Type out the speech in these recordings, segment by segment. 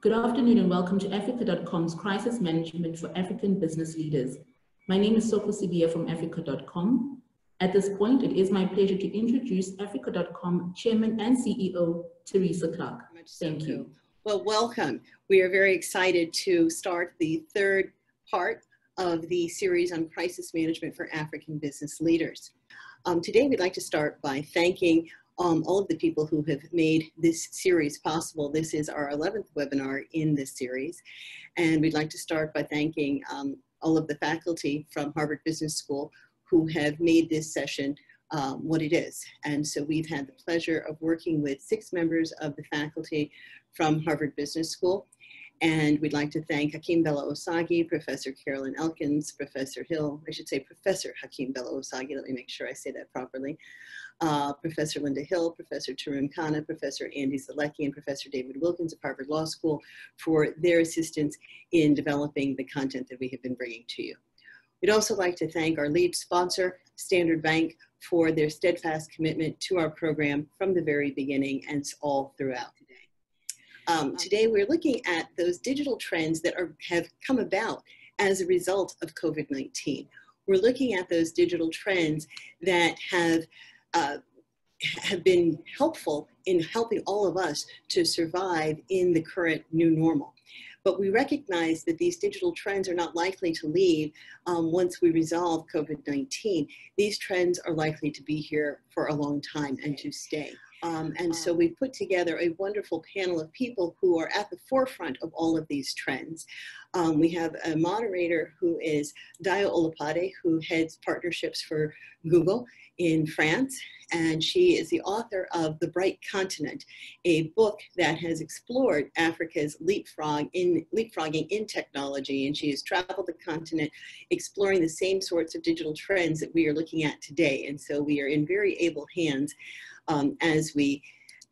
Good afternoon and welcome to Africa.com's Crisis Management for African Business Leaders. My name is Soko Sibia from Africa.com. At this point, it is my pleasure to introduce Africa.com Chairman and CEO, Teresa Clarke. Thank you. Well, welcome. We are very excited to start the third part of the series on crisis management for African business leaders. Um, today, we'd like to start by thanking um, all of the people who have made this series possible. This is our 11th webinar in this series. And we'd like to start by thanking um, all of the faculty from Harvard Business School who have made this session um, what it is. And so we've had the pleasure of working with six members of the faculty from Harvard Business School. And we'd like to thank Hakeem Belo-Osagie, Professor Caroline Elkins, Professor Hill, I should say Professor Hakeem Belo-Osagie, let me make sure I say that properly, uh, Professor Linda Hill, Professor Tarun Khanna, Professor Andy Zelleke, and Professor David Wilkins of Harvard Law School for their assistance in developing the content that we have been bringing to you. We'd also like to thank our lead sponsor, Standard Bank, for their steadfast commitment to our program from the very beginning and all throughout today. Um, today we're looking at those digital trends that are, have come about as a result of COVID-19. We're looking at those digital trends that have uh, have been helpful in helping all of us to survive in the current new normal. But we recognize that these digital trends are not likely to leave um, once we resolve COVID-19. These trends are likely to be here for a long time and to stay. Um, and so we put together a wonderful panel of people who are at the forefront of all of these trends. Um, we have a moderator who is Dayo Olopade, who heads partnerships for Google in France, and she is the author of The Bright Continent, a book that has explored Africa's leapfrog in, leapfrogging in technology, and she has traveled the continent exploring the same sorts of digital trends that we are looking at today, and so we are in very able hands um, as we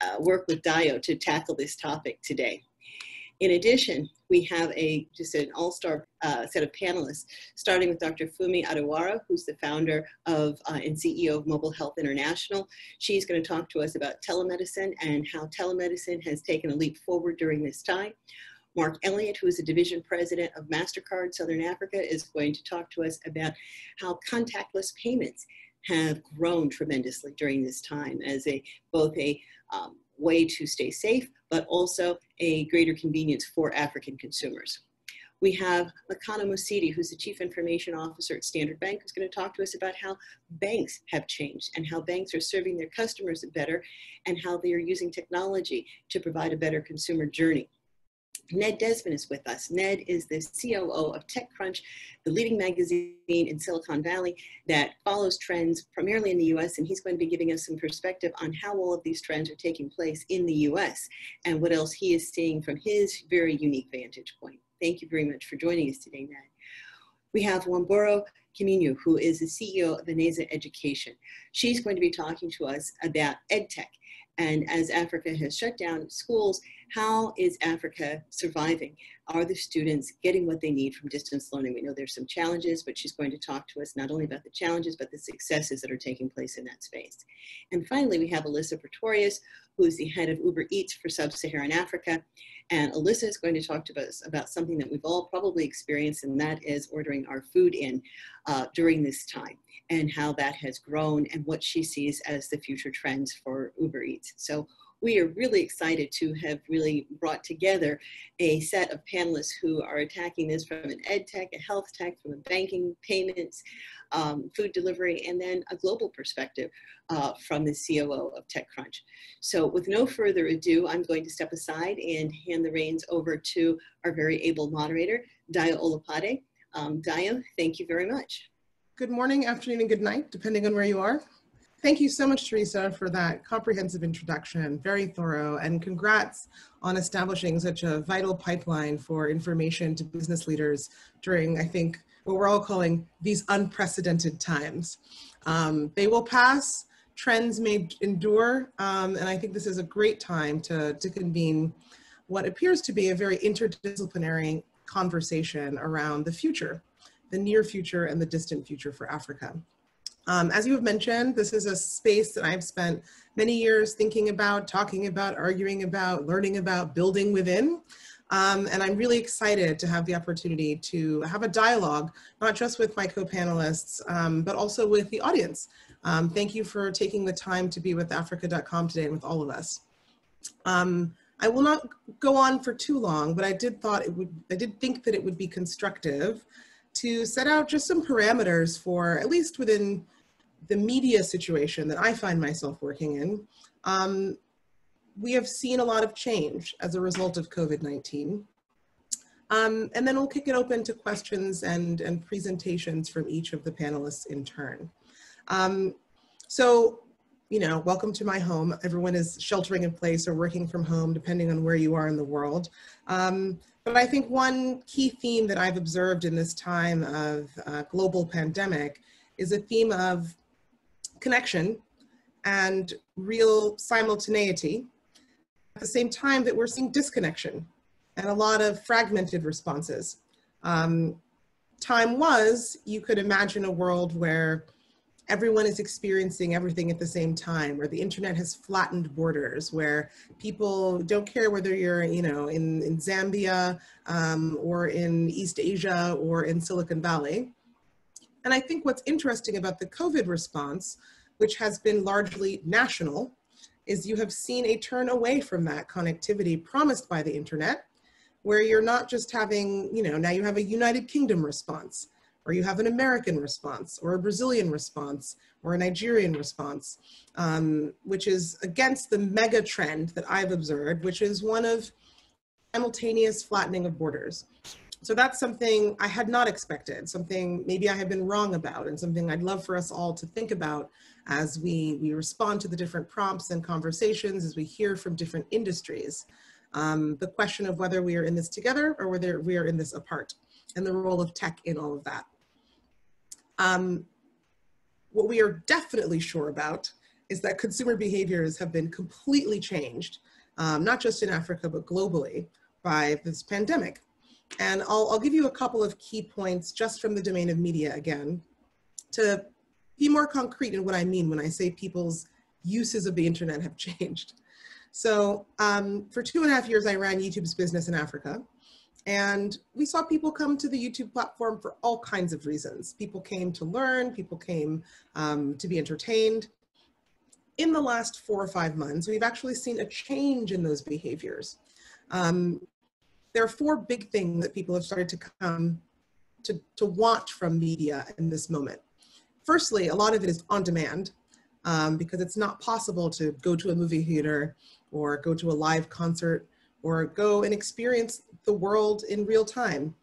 uh, work with Dayo to tackle this topic today. In addition, we have a just an all-star uh, set of panelists, starting with Dr. Funmi Adewara, who's the founder of uh, and CEO of Mobihealth International. She's going to talk to us about telemedicine and how telemedicine has taken a leap forward during this time. Mark Elliott, who is the division president of MasterCard Southern Africa, is going to talk to us about how contactless payments have grown tremendously during this time as a both a um, way to stay safe, but also a greater convenience for African consumers. We have Makano Mosidi, who's the Chief Information Officer at Standard Bank, who's going to talk to us about how banks have changed and how banks are serving their customers better and how they are using technology to provide a better consumer journey. Ned Desmond is with us. Ned is the COO of TechCrunch, the leading magazine in Silicon Valley that follows trends primarily in the US, and he's going to be giving us some perspective on how all of these trends are taking place in the US and what else he is seeing from his very unique vantage point. Thank you very much for joining us today, Ned. We have Wambura Kimunyu, who is the CEO of Eneza Education. She's going to be talking to us about EdTech and as Africa has shut down schools, how is Africa surviving? Are the students getting what they need from distance learning? We know there's some challenges, but she's going to talk to us not only about the challenges, but the successes that are taking place in that space. And finally, we have Ailyssa Pretorius, who is the head of Uber Eats for Sub-Saharan Africa. And Ailyssa is going to talk to us about something that we've all probably experienced, and that is ordering our food in uh, during this time and how that has grown and what she sees as the future trends for Uber Eats. So we are really excited to have really brought together a set of panelists who are attacking this from an ed tech, a health tech, from a banking, payments, um, food delivery, and then a global perspective uh, from the COO of TechCrunch. So with no further ado, I'm going to step aside and hand the reins over to our very able moderator, Dayo Olopade. Um, thank you very much. Good morning, afternoon, and good night, depending on where you are. Thank you so much, Teresa, for that comprehensive introduction, very thorough, and congrats on establishing such a vital pipeline for information to business leaders during, I think, what we're all calling these unprecedented times. Um, they will pass, trends may endure, um, and I think this is a great time to, to convene what appears to be a very interdisciplinary conversation around the future the near future and the distant future for Africa. Um, as you have mentioned, this is a space that I've spent many years thinking about, talking about, arguing about, learning about, building within. Um, and I'm really excited to have the opportunity to have a dialogue, not just with my co-panelists, um, but also with the audience. Um, thank you for taking the time to be with Africa.com today and with all of us. Um, I will not go on for too long, but I did thought it would, I did think that it would be constructive to set out just some parameters for, at least within the media situation that I find myself working in, um, we have seen a lot of change as a result of COVID-19. Um, and then we'll kick it open to questions and, and presentations from each of the panelists in turn. Um, so, you know, welcome to my home. Everyone is sheltering in place or working from home, depending on where you are in the world. Um, but I think one key theme that I've observed in this time of uh, global pandemic is a theme of connection and real simultaneity at the same time that we're seeing disconnection and a lot of fragmented responses. Um, time was, you could imagine a world where everyone is experiencing everything at the same time, where the internet has flattened borders, where people don't care whether you're, you know, in, in Zambia um, or in East Asia or in Silicon Valley. And I think what's interesting about the COVID response, which has been largely national, is you have seen a turn away from that connectivity promised by the internet, where you're not just having, you know, now you have a United Kingdom response, or you have an American response, or a Brazilian response, or a Nigerian response, um, which is against the mega trend that I've observed, which is one of simultaneous flattening of borders. So that's something I had not expected, something maybe I have been wrong about, and something I'd love for us all to think about as we, we respond to the different prompts and conversations, as we hear from different industries. Um, the question of whether we are in this together or whether we are in this apart, and the role of tech in all of that. Um, what we are definitely sure about is that consumer behaviors have been completely changed, um, not just in Africa, but globally by this pandemic. And I'll, I'll give you a couple of key points just from the domain of media again to be more concrete in what I mean when I say people's uses of the internet have changed. So um, for two and a half years, I ran YouTube's business in Africa. And we saw people come to the YouTube platform for all kinds of reasons. People came to learn, people came um, to be entertained. In the last four or five months, we've actually seen a change in those behaviors. Um, there are four big things that people have started to come to, to want from media in this moment. Firstly, a lot of it is on demand um, because it's not possible to go to a movie theater or go to a live concert or go and experience the world in real time.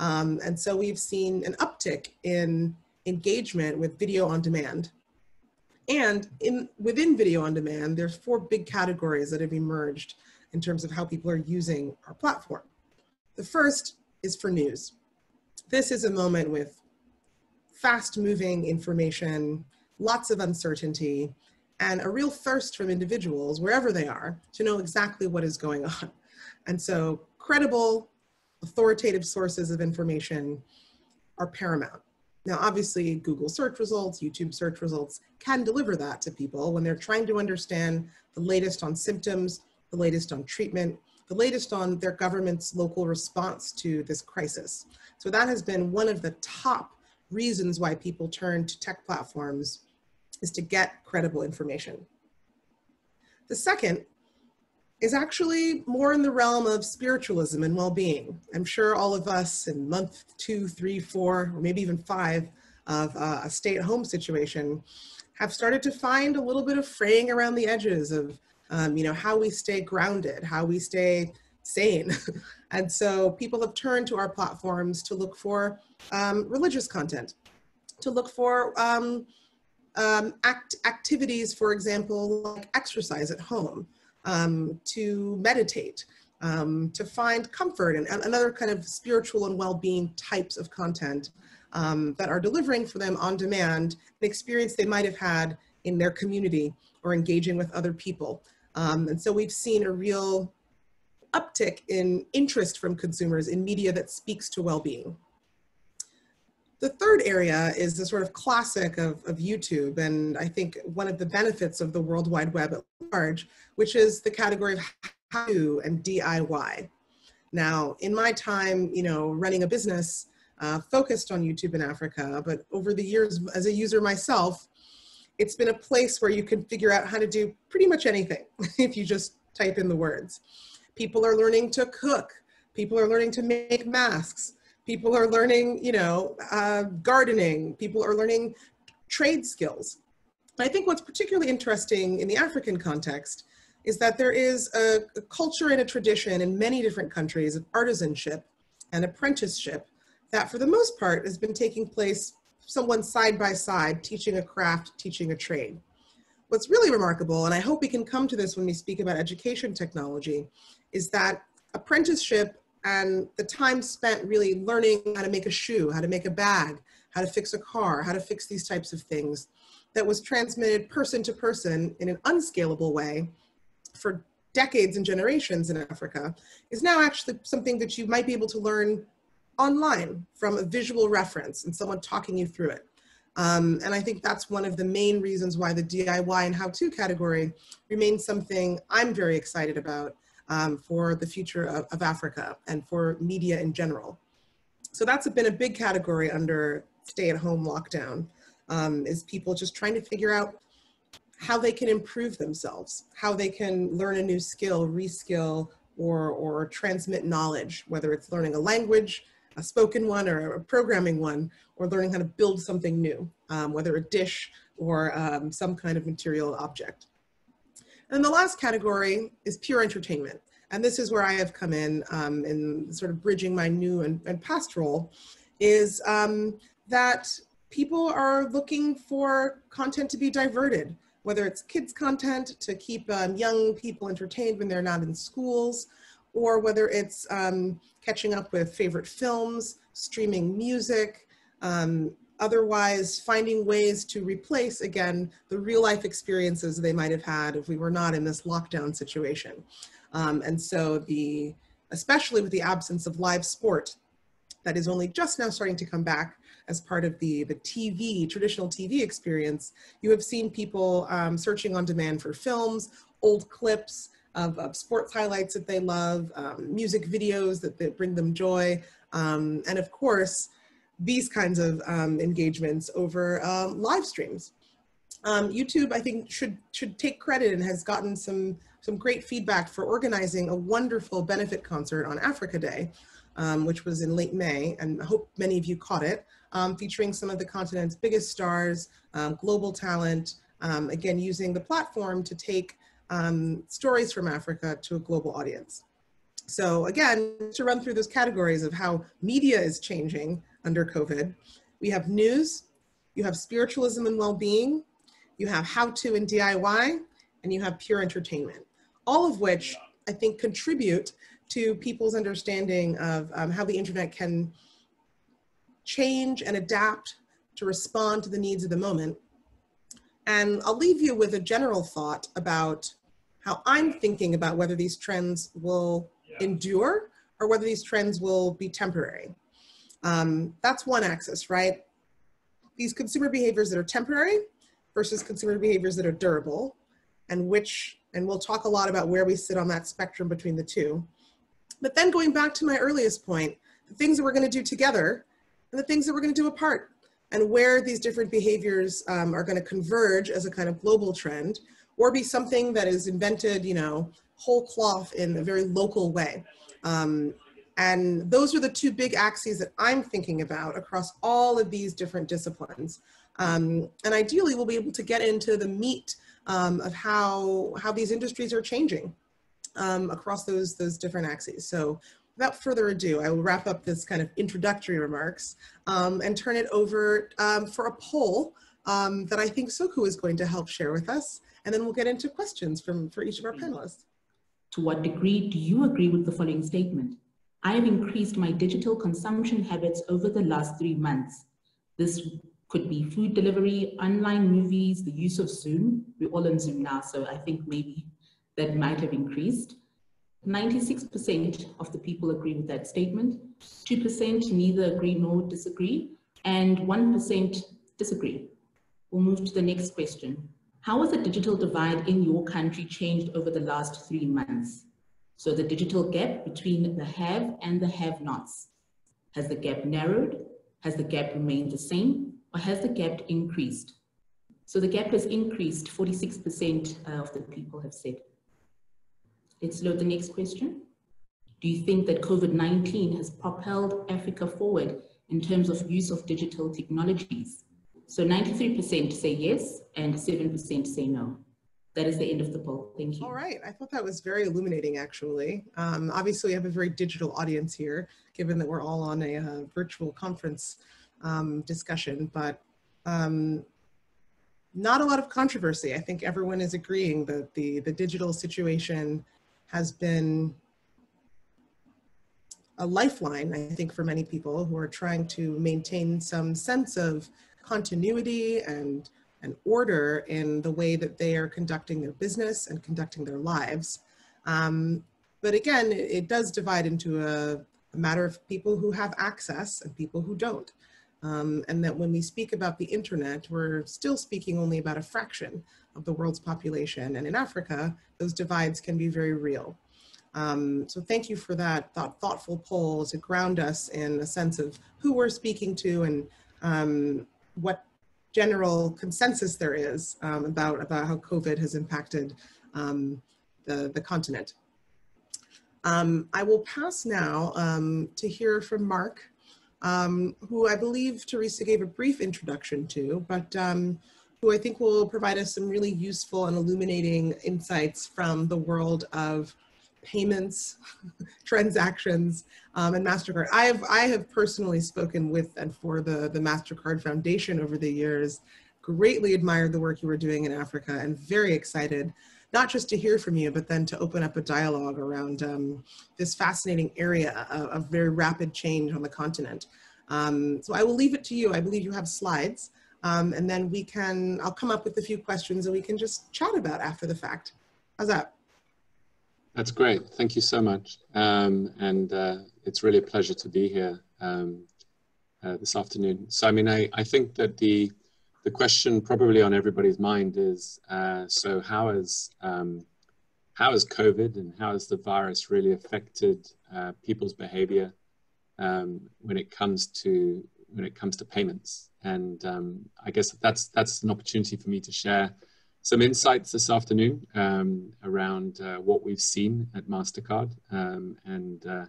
Um, and so we've seen an uptick in engagement with video on demand. And in, within video on demand, there's four big categories that have emerged in terms of how people are using our platform. The first is for news. This is a moment with fast moving information, lots of uncertainty, and a real thirst from individuals, wherever they are, to know exactly what is going on. And so credible, authoritative sources of information are paramount. Now, obviously, Google search results, YouTube search results can deliver that to people when they're trying to understand the latest on symptoms, the latest on treatment, the latest on their government's local response to this crisis. So that has been one of the top reasons why people turn to tech platforms is to get credible information. The second is actually more in the realm of spiritualism and well-being. I'm sure all of us in month two, three, four, or maybe even five of uh, a stay-at-home situation have started to find a little bit of fraying around the edges of um, you know, how we stay grounded, how we stay sane. and so people have turned to our platforms to look for um, religious content, to look for um, um, act activities, for example, like exercise at home, um, to meditate, um, to find comfort and, and, another kind of spiritual and well-being types of content um, that are delivering for them on demand an experience they might have had in their community or engaging with other people. Um, and so we've seen a real uptick in interest from consumers in media that speaks to well-being. The third area is the sort of classic of, of YouTube, and I think one of the benefits of the World Wide Web at large, which is the category of how to and DIY. Now, in my time, you know, running a business uh, focused on YouTube in Africa, but over the years as a user myself, it's been a place where you can figure out how to do pretty much anything if you just type in the words. People are learning to cook. People are learning to make masks. People are learning, you know, uh, gardening. People are learning trade skills. I think what's particularly interesting in the African context is that there is a, a culture and a tradition in many different countries of artisanship and apprenticeship that for the most part has been taking place someone side by side teaching a craft, teaching a trade. What's really remarkable, and I hope we can come to this when we speak about education technology, is that apprenticeship and the time spent really learning how to make a shoe, how to make a bag, how to fix a car, how to fix these types of things, that was transmitted person to person in an unscalable way for decades and generations in Africa is now actually something that you might be able to learn online from a visual reference and someone talking you through it. Um, and I think that's one of the main reasons why the DIY and how-to category remains something I'm very excited about um, for the future of, of, Africa and for media in general. So that's been a big category under stay-at-home lockdown, um, is people just trying to figure out how they can improve themselves, how they can learn a new skill, reskill, or, or transmit knowledge, whether it's learning a language, a spoken one or a programming one, or learning how to build something new, um, whether a dish or um, some kind of material object. And the last category is pure entertainment. And this is where I have come in um, in sort of bridging my new and, and past role, is um, that people are looking for content to be diverted, whether it's kids content to keep um, young people entertained when they're not in schools, or whether it's um, catching up with favorite films, streaming music, um, otherwise finding ways to replace, again, the real life experiences they might have had if we were not in this lockdown situation. Um, and so the, especially with the absence of live sport, that is only just now starting to come back, as part of the, the TV, traditional TV experience, you have seen people um, searching on demand for films, old clips of, of sports highlights that they love, um, music videos that, that bring them joy, um, and of course, these kinds of um, engagements over um, live streams. Um, YouTube, I think, should should take credit and has gotten some some great feedback for organizing a wonderful benefit concert on Africa Day, um, which was in late May, and I hope many of you caught it um, featuring some of the continent's biggest stars, um, global talent, again, using the platform to take um, stories from Africa to a global audience. So again, to run through those categories of how media is changing under COVID, we have news, you have spiritualism and well-being, you have how-to and DIY, and you have pure entertainment, all of which I think contribute to people's understanding of um, how the internet can change and adapt to respond to the needs of the moment. And I'll leave you with a general thought about how I'm thinking about whether these trends will yeah. endure or whether these trends will be temporary. Um, that's one axis, right? These consumer behaviors that are temporary versus consumer behaviors that are durable, and which, and we'll talk a lot about where we sit on that spectrum between the two. But then going back to my earliest point, the things that we're going to do together and the things that we're going to do apart and where these different behaviors um, are going to converge as a kind of global trend or be something that is invented, you know, whole cloth in a very local way. Um, and those are the two big axes that I'm thinking about across all of these different disciplines. Um, and ideally, we'll be able to get into the meat um, of how, how these industries are changing um, across those, those different axes. So without further ado, I will wrap up this kind of introductory remarks um, and turn it over um, for a poll that I think Soku is going to help share with us. And then we'll get into questions from for each of our mm. panelists. To what degree do you agree with the following statement? I have increased my digital consumption habits over the last three months. This could be food delivery, online movies, the use of Zoom. We're all on Zoom now, so I think maybe that might have increased. 96% of the people agree with that statement, 2% neither agree nor disagree, and 1% disagree. We'll move to the next question. How has the digital divide in your country changed over the last three months? So the digital gap between the have and the have-nots. Has the gap narrowed? Has the gap remained the same? Or has the gap increased? So the gap has increased, 46% uh, of the people have said. Let's load the next question. Do you think that COVID-19 has propelled Africa forward in terms of use of digital technologies? So 93% say yes and 7% say no. That is the end of the poll. Thank you. All right. I thought that was very illuminating, actually. Um, obviously, we have a very digital audience here, given that we're all on a uh, virtual conference um, discussion, but um, not a lot of controversy. I think everyone is agreeing that the, the digital situation has been a lifeline, I think, for many people who are trying to maintain some sense of continuity and, and order in the way that they are conducting their business and conducting their lives. Um, but again, it, it, does divide into a, a, matter of people who have access and people who don't. Um, and that when we speak about the internet, we're still speaking only about a fraction of the world's population. And in Africa, those divides can be very real. Um, so thank you for that thought, thoughtful poll to ground us in a sense of who we're speaking to and um, what general consensus there is um, about, about how COVID has impacted um, the, the continent. Um, I will pass now um, to hear from Mark, who I believe Teresa gave a brief introduction to, but who I think will provide us some really useful and illuminating insights from the world of payments, transactions, um, and MasterCard. I have, I have personally spoken with and for the, the MasterCard Foundation over the years, greatly admired the work you were doing in Africa and very excited, not just to hear from you, but then to open up a dialogue around um, this fascinating area of, of, very rapid change on the continent. Um, so I will leave it to you. I believe you have slides. Um, and then we can, I'll come up with a few questions that we can just chat about after the fact. How's that? That's great. Thank you so much. Um, and uh, it's really a pleasure to be here um, uh, this afternoon. So, I mean, I, I think that the, the question probably on everybody's mind is, uh, so how has, um, how has COVID and how has the virus really affected uh, people's behavior um, when it comes to, when it comes to payments? And um, I guess that's, that's an opportunity for me to share some insights this afternoon um, around uh, what we've seen at MasterCard. Um, and uh,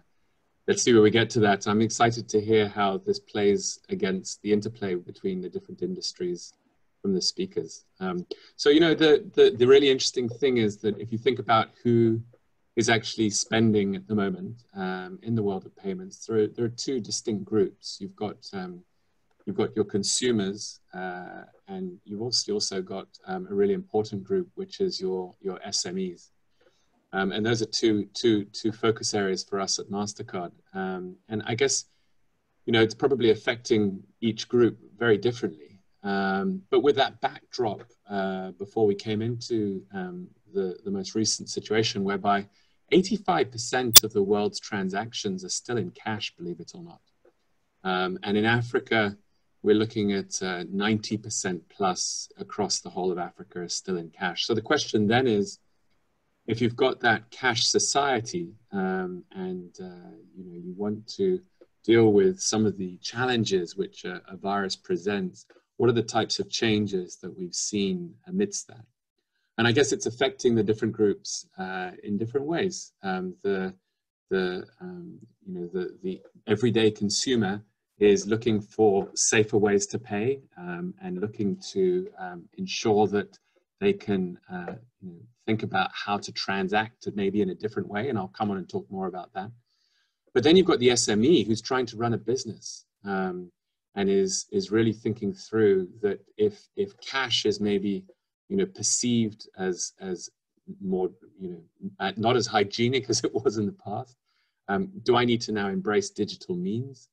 let's see where we get to that. I'm excited to hear how this plays against the interplay between the different industries from the speakers. Um, so, you know, the, the, the, really interesting thing is that if you think about who is actually spending at the moment um, in the world of payments, there are, there are two distinct groups. You've got um, you've got your consumers, uh, and you've also also got um, a really important group, which is your your SMEs. Um, and those are two two two focus areas for us at Mastercard. Um, and I guess, you know, it's probably affecting each group very differently. Um, but with that backdrop, uh, before we came into um, the the most recent situation, whereby 85% of the world's transactions are still in cash, believe it or not. Um, and in Africa, we're looking at 90% uh, plus across the whole of Africa is still in cash. So the question then is, if you've got that cash society um, and uh, you know you want to deal with some of the challenges which a, a, virus presents, what are the types of changes that we've seen amidst that? And I guess it's affecting the different groups uh, in different ways. Um, the the um, you know the the everyday consumer is looking for safer ways to pay um, and looking to um, ensure that they can uh, think about how to transact maybe in a different way. And I'll come on and talk more about that. But then you've got the SME who's trying to run a business um, and is, is really thinking through that if, if cash is maybe you know, perceived as, as more, you know, not as hygienic as it was in the past, um, do I need to now embrace digital means?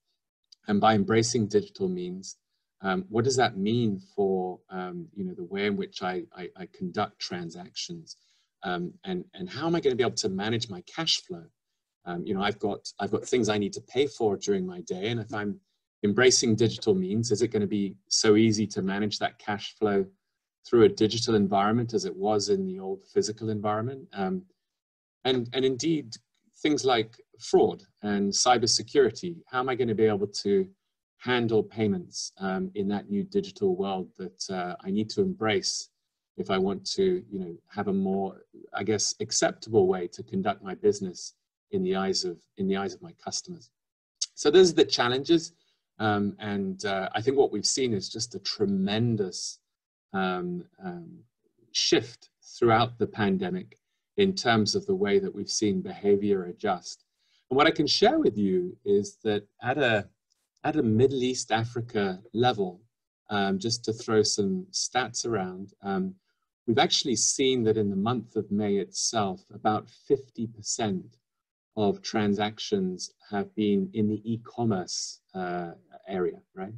And by embracing digital means, um, what does that mean for um, you know the way in which I, I, I conduct transactions, um, and and how am I going to be able to manage my cash flow? Um, you know, I've got I've got things I need to pay for during my day, and if I'm embracing digital means, is it going to be so easy to manage that cash flow through a digital environment as it was in the old physical environment? Um, and and indeed, things like fraud and cybersecurity. How am I going to be able to handle payments um, in that new digital world that uh, I need to embrace if I want to, you know, have a more, I guess, acceptable way to conduct my business in the eyes of in the eyes of my customers. So those are the challenges, um, and uh, I think what we've seen is just a tremendous um, um, shift throughout the pandemic in terms of the way that we've seen behavior adjust. And what I can share with you is that at a at a Middle East Africa level, um, just to throw some stats around, um, we've actually seen that in the month of May itself, about 50% of transactions have been in the e-commerce uh, area, right?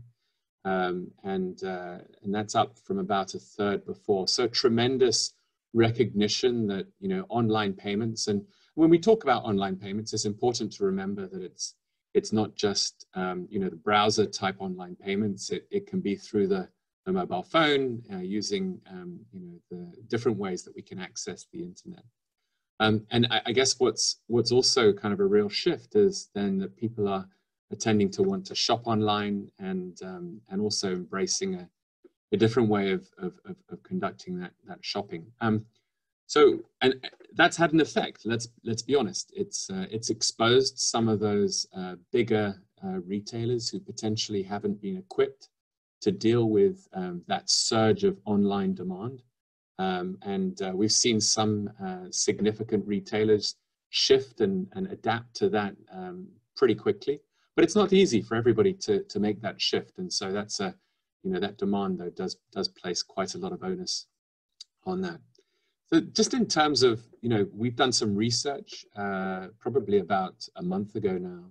Um, and, uh, and that's up from about a third before. So tremendous recognition that, you know, online payments, and when we talk about online payments, it's important to remember that it's, it's not just, um, you know, the browser type online payments. It, it can be through the, the mobile phone uh, using, um, you know, the different ways that we can access the internet. Um, and I, I, guess what's what's also kind of a real shift is then that people are tending to want to shop online and um, and also embracing a, a different way of, of, of, of conducting that that shopping. Um, so and that's had an effect. Let's let's be honest. It's uh, it's exposed some of those uh, bigger uh, retailers who potentially haven't been equipped to deal with um, that surge of online demand. Um, and uh, we've seen some uh, significant retailers shift and, and adapt to that um, pretty quickly. But it's not easy for everybody to, to make that shift. And so that's a, you know, that demand though does, does place quite a lot of onus on that. So just in terms of, you know, we've done some research uh, probably about a month ago now.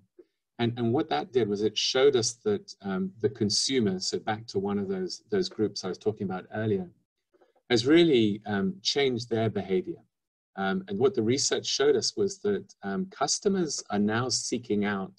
And, and what that did was it showed us that um, the consumer, so back to one of those, those groups I was talking about earlier, has really um, changed their behavior. Um, and what the research showed us was that um, customers are now seeking out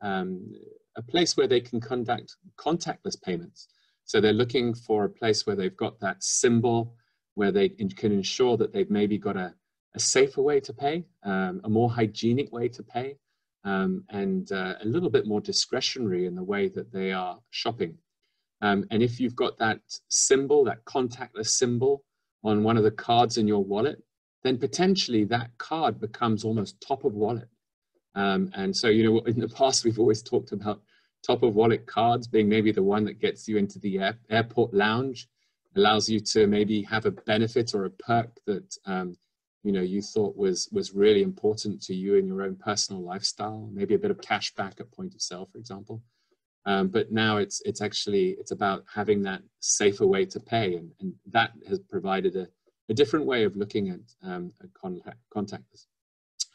um, a place where they can conduct contactless payments. So they're looking for a place where they've got that symbol, where they can ensure that they've maybe got a, a safer way to pay, um, a more hygienic way to pay, um, and uh, a little bit more discretionary in the way that they are shopping. Um, and if you've got that symbol, that contactless symbol on one of the cards in your wallet, then potentially that card becomes almost top of wallet. Um, and so, you know, in the past, we've always talked about top of wallet cards being maybe the one that gets you into the air, airport lounge, allows you to maybe have a benefit or a perk that, um, you know, you thought was, was really important to you in your own personal lifestyle, maybe a bit of cash back at point of sale, for example. Um, but now it's it's actually it's about having that safer way to pay, and, and that has provided a, a different way of looking at, um, at contact, contactless.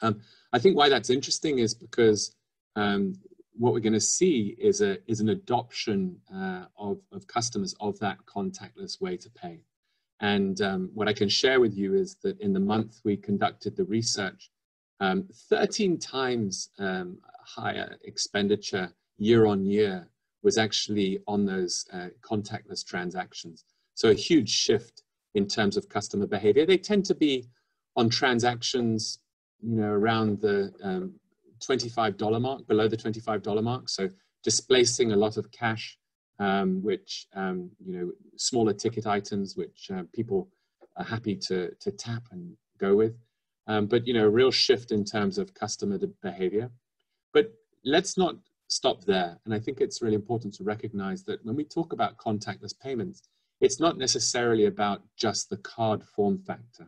Um, I think why that's interesting is because um, what we're going to see is a is an adoption uh, of of customers of that contactless way to pay. And um, what I can share with you is that in the month we conducted the research, um, 13 times higher expenditure year on year was actually on those uh, contactless transactions. So a huge shift in terms of customer behavior. They tend to be on transactions, you know, around the um, $25 mark, below the $25 mark. So displacing a lot of cash, um, which, um, you know, smaller ticket items, which uh, people are happy to, to tap and go with. Um, but, you know, a real shift in terms of customer behavior. But let's not stop there. And I think it's really important to recognize that when we talk about contactless payments, it's not necessarily about just the card form factor.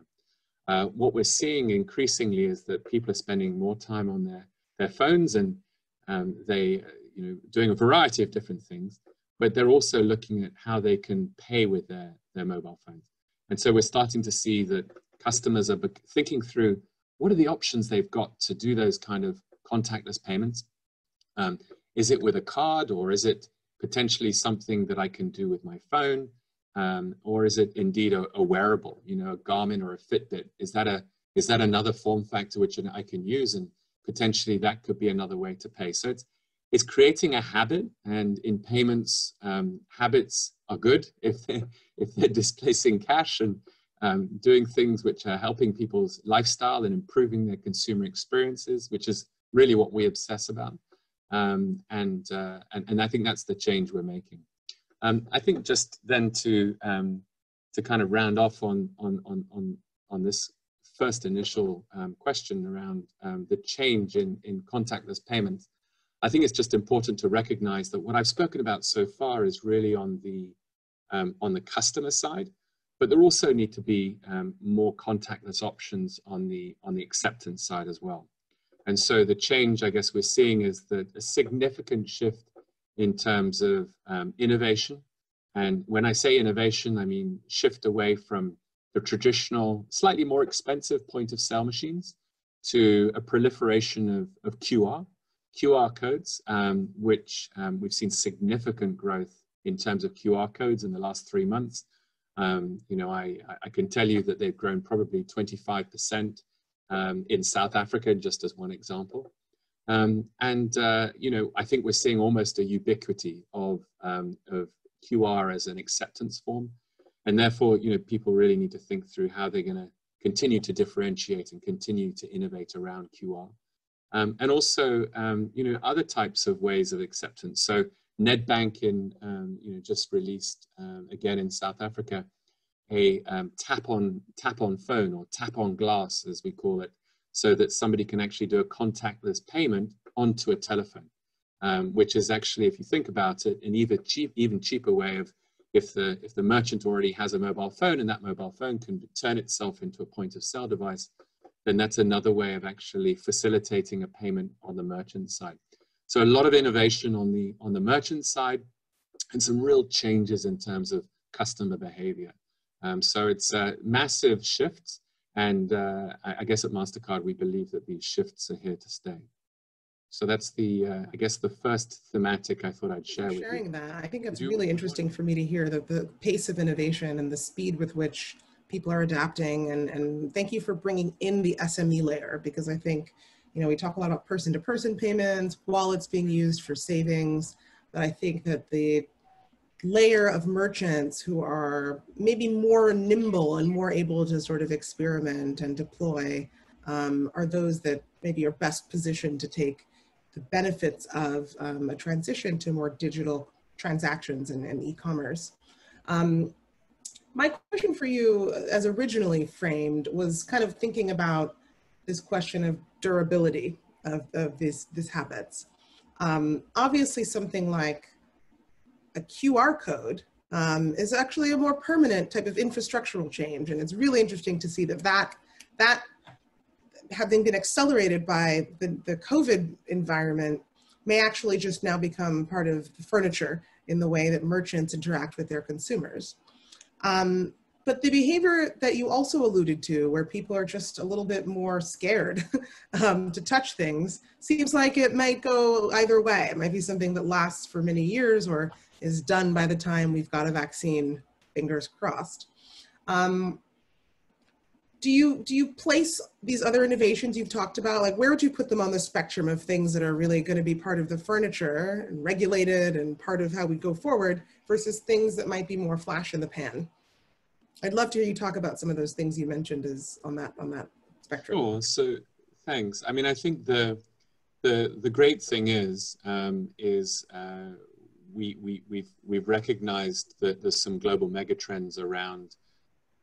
Uh, what we're seeing increasingly is that people are spending more time on their, their phones and um, they, you know, doing a variety of different things, but they're also looking at how they can pay with their, their mobile phones. And so we're starting to see that customers are thinking through what are the options they've got to do those kind of contactless payments um, is it with a card or is it potentially something that I can do with my phone? Um, or is it indeed a, a, wearable, you know, a Garmin or a Fitbit? Is that a is that another form factor which I can use, and potentially that could be another way to pay? So it's it's creating a habit, and in payments, um, habits are good if they if they're displacing cash, and um, doing things which are helping people's lifestyle and improving their consumer experiences, which is really what we obsess about. Um, and, uh, and, and I think that's the change we're making. Um, I think just then to, um, to kind of round off on, on, on, on, on this first initial um, question around um, the change in, in contactless payments, I think it's just important to recognize that what I've spoken about so far is really on the, um, on the customer side, but there also need to be um, more contactless options on the, on the acceptance side as well. And so the change I guess we're seeing is that a significant shift in terms of um, innovation. And when I say innovation, I mean shift away from the traditional, slightly more expensive point of sale machines to a proliferation of, of QR, QR codes, um, which um, we've seen significant growth in terms of QR codes in the last three months. Um, you know, I, I can tell you that they've grown probably 25% um, in South Africa, just as one example. Um, and, uh, you know, I think we're seeing almost a ubiquity of, um, of QR as an acceptance form. And therefore, you know, people really need to think through how they're going to continue to differentiate and continue to innovate around QR. Um, and also, um, you know, other types of ways of acceptance. So Nedbank in, um, you know, just released um, again in South Africa, a um, tap on tap on phone or tap on glass, as we call it, so that somebody can actually do a contactless payment onto a telephone, um, which is actually, if you think about it, an even cheap, even cheaper way of if the if the merchant already has a mobile phone and that mobile phone can turn itself into a point of sale device, then that's another way of actually facilitating a payment on the merchant side. So a lot of innovation on the on the merchant side, and some real changes in terms of customer behavior. Um, so it's a massive shifts, and uh, I, guess at Mastercard we believe that these shifts are here to stay. So that's the, uh, I guess, the first thematic I thought I'd share with sharing that. I think it's really interesting for me to hear the, the pace of innovation and the speed with which people are adapting. And, and thank you for bringing in the SME layer because I think, you know, we talk a lot about person-to-person -person payments, wallets being used for savings, but I think that the layer of merchants who are maybe more nimble and more able to sort of experiment and deploy um, are those that maybe are best positioned to take the benefits of um, a transition to more digital transactions and, and e-commerce. Um, my question for you, as originally framed, was kind of thinking about this question of durability of, of these, these habits. Um, obviously, something like a QR code um, is actually a more permanent type of infrastructural change. And it's really interesting to see that that, that having been accelerated by the, the COVID environment may actually just now become part of the furniture in the way that merchants interact with their consumers. Um, but the behavior that you also alluded to, where people are just a little bit more scared um, to touch things, seems like it might go either way. It might be something that lasts for many years or is done by the time we've got a vaccine, fingers crossed. Um, do you do you place these other innovations you've talked about like where would you put them on the spectrum of things that are really going to be part of the furniture and regulated and part of how we go forward versus things that might be more flash in the pan? I'd love to hear you talk about some of those things you mentioned as on that on that spectrum. Sure. So thanks. I mean i think the the the great thing is um, is uh, we, we, we've, we've recognized that there's some global megatrends around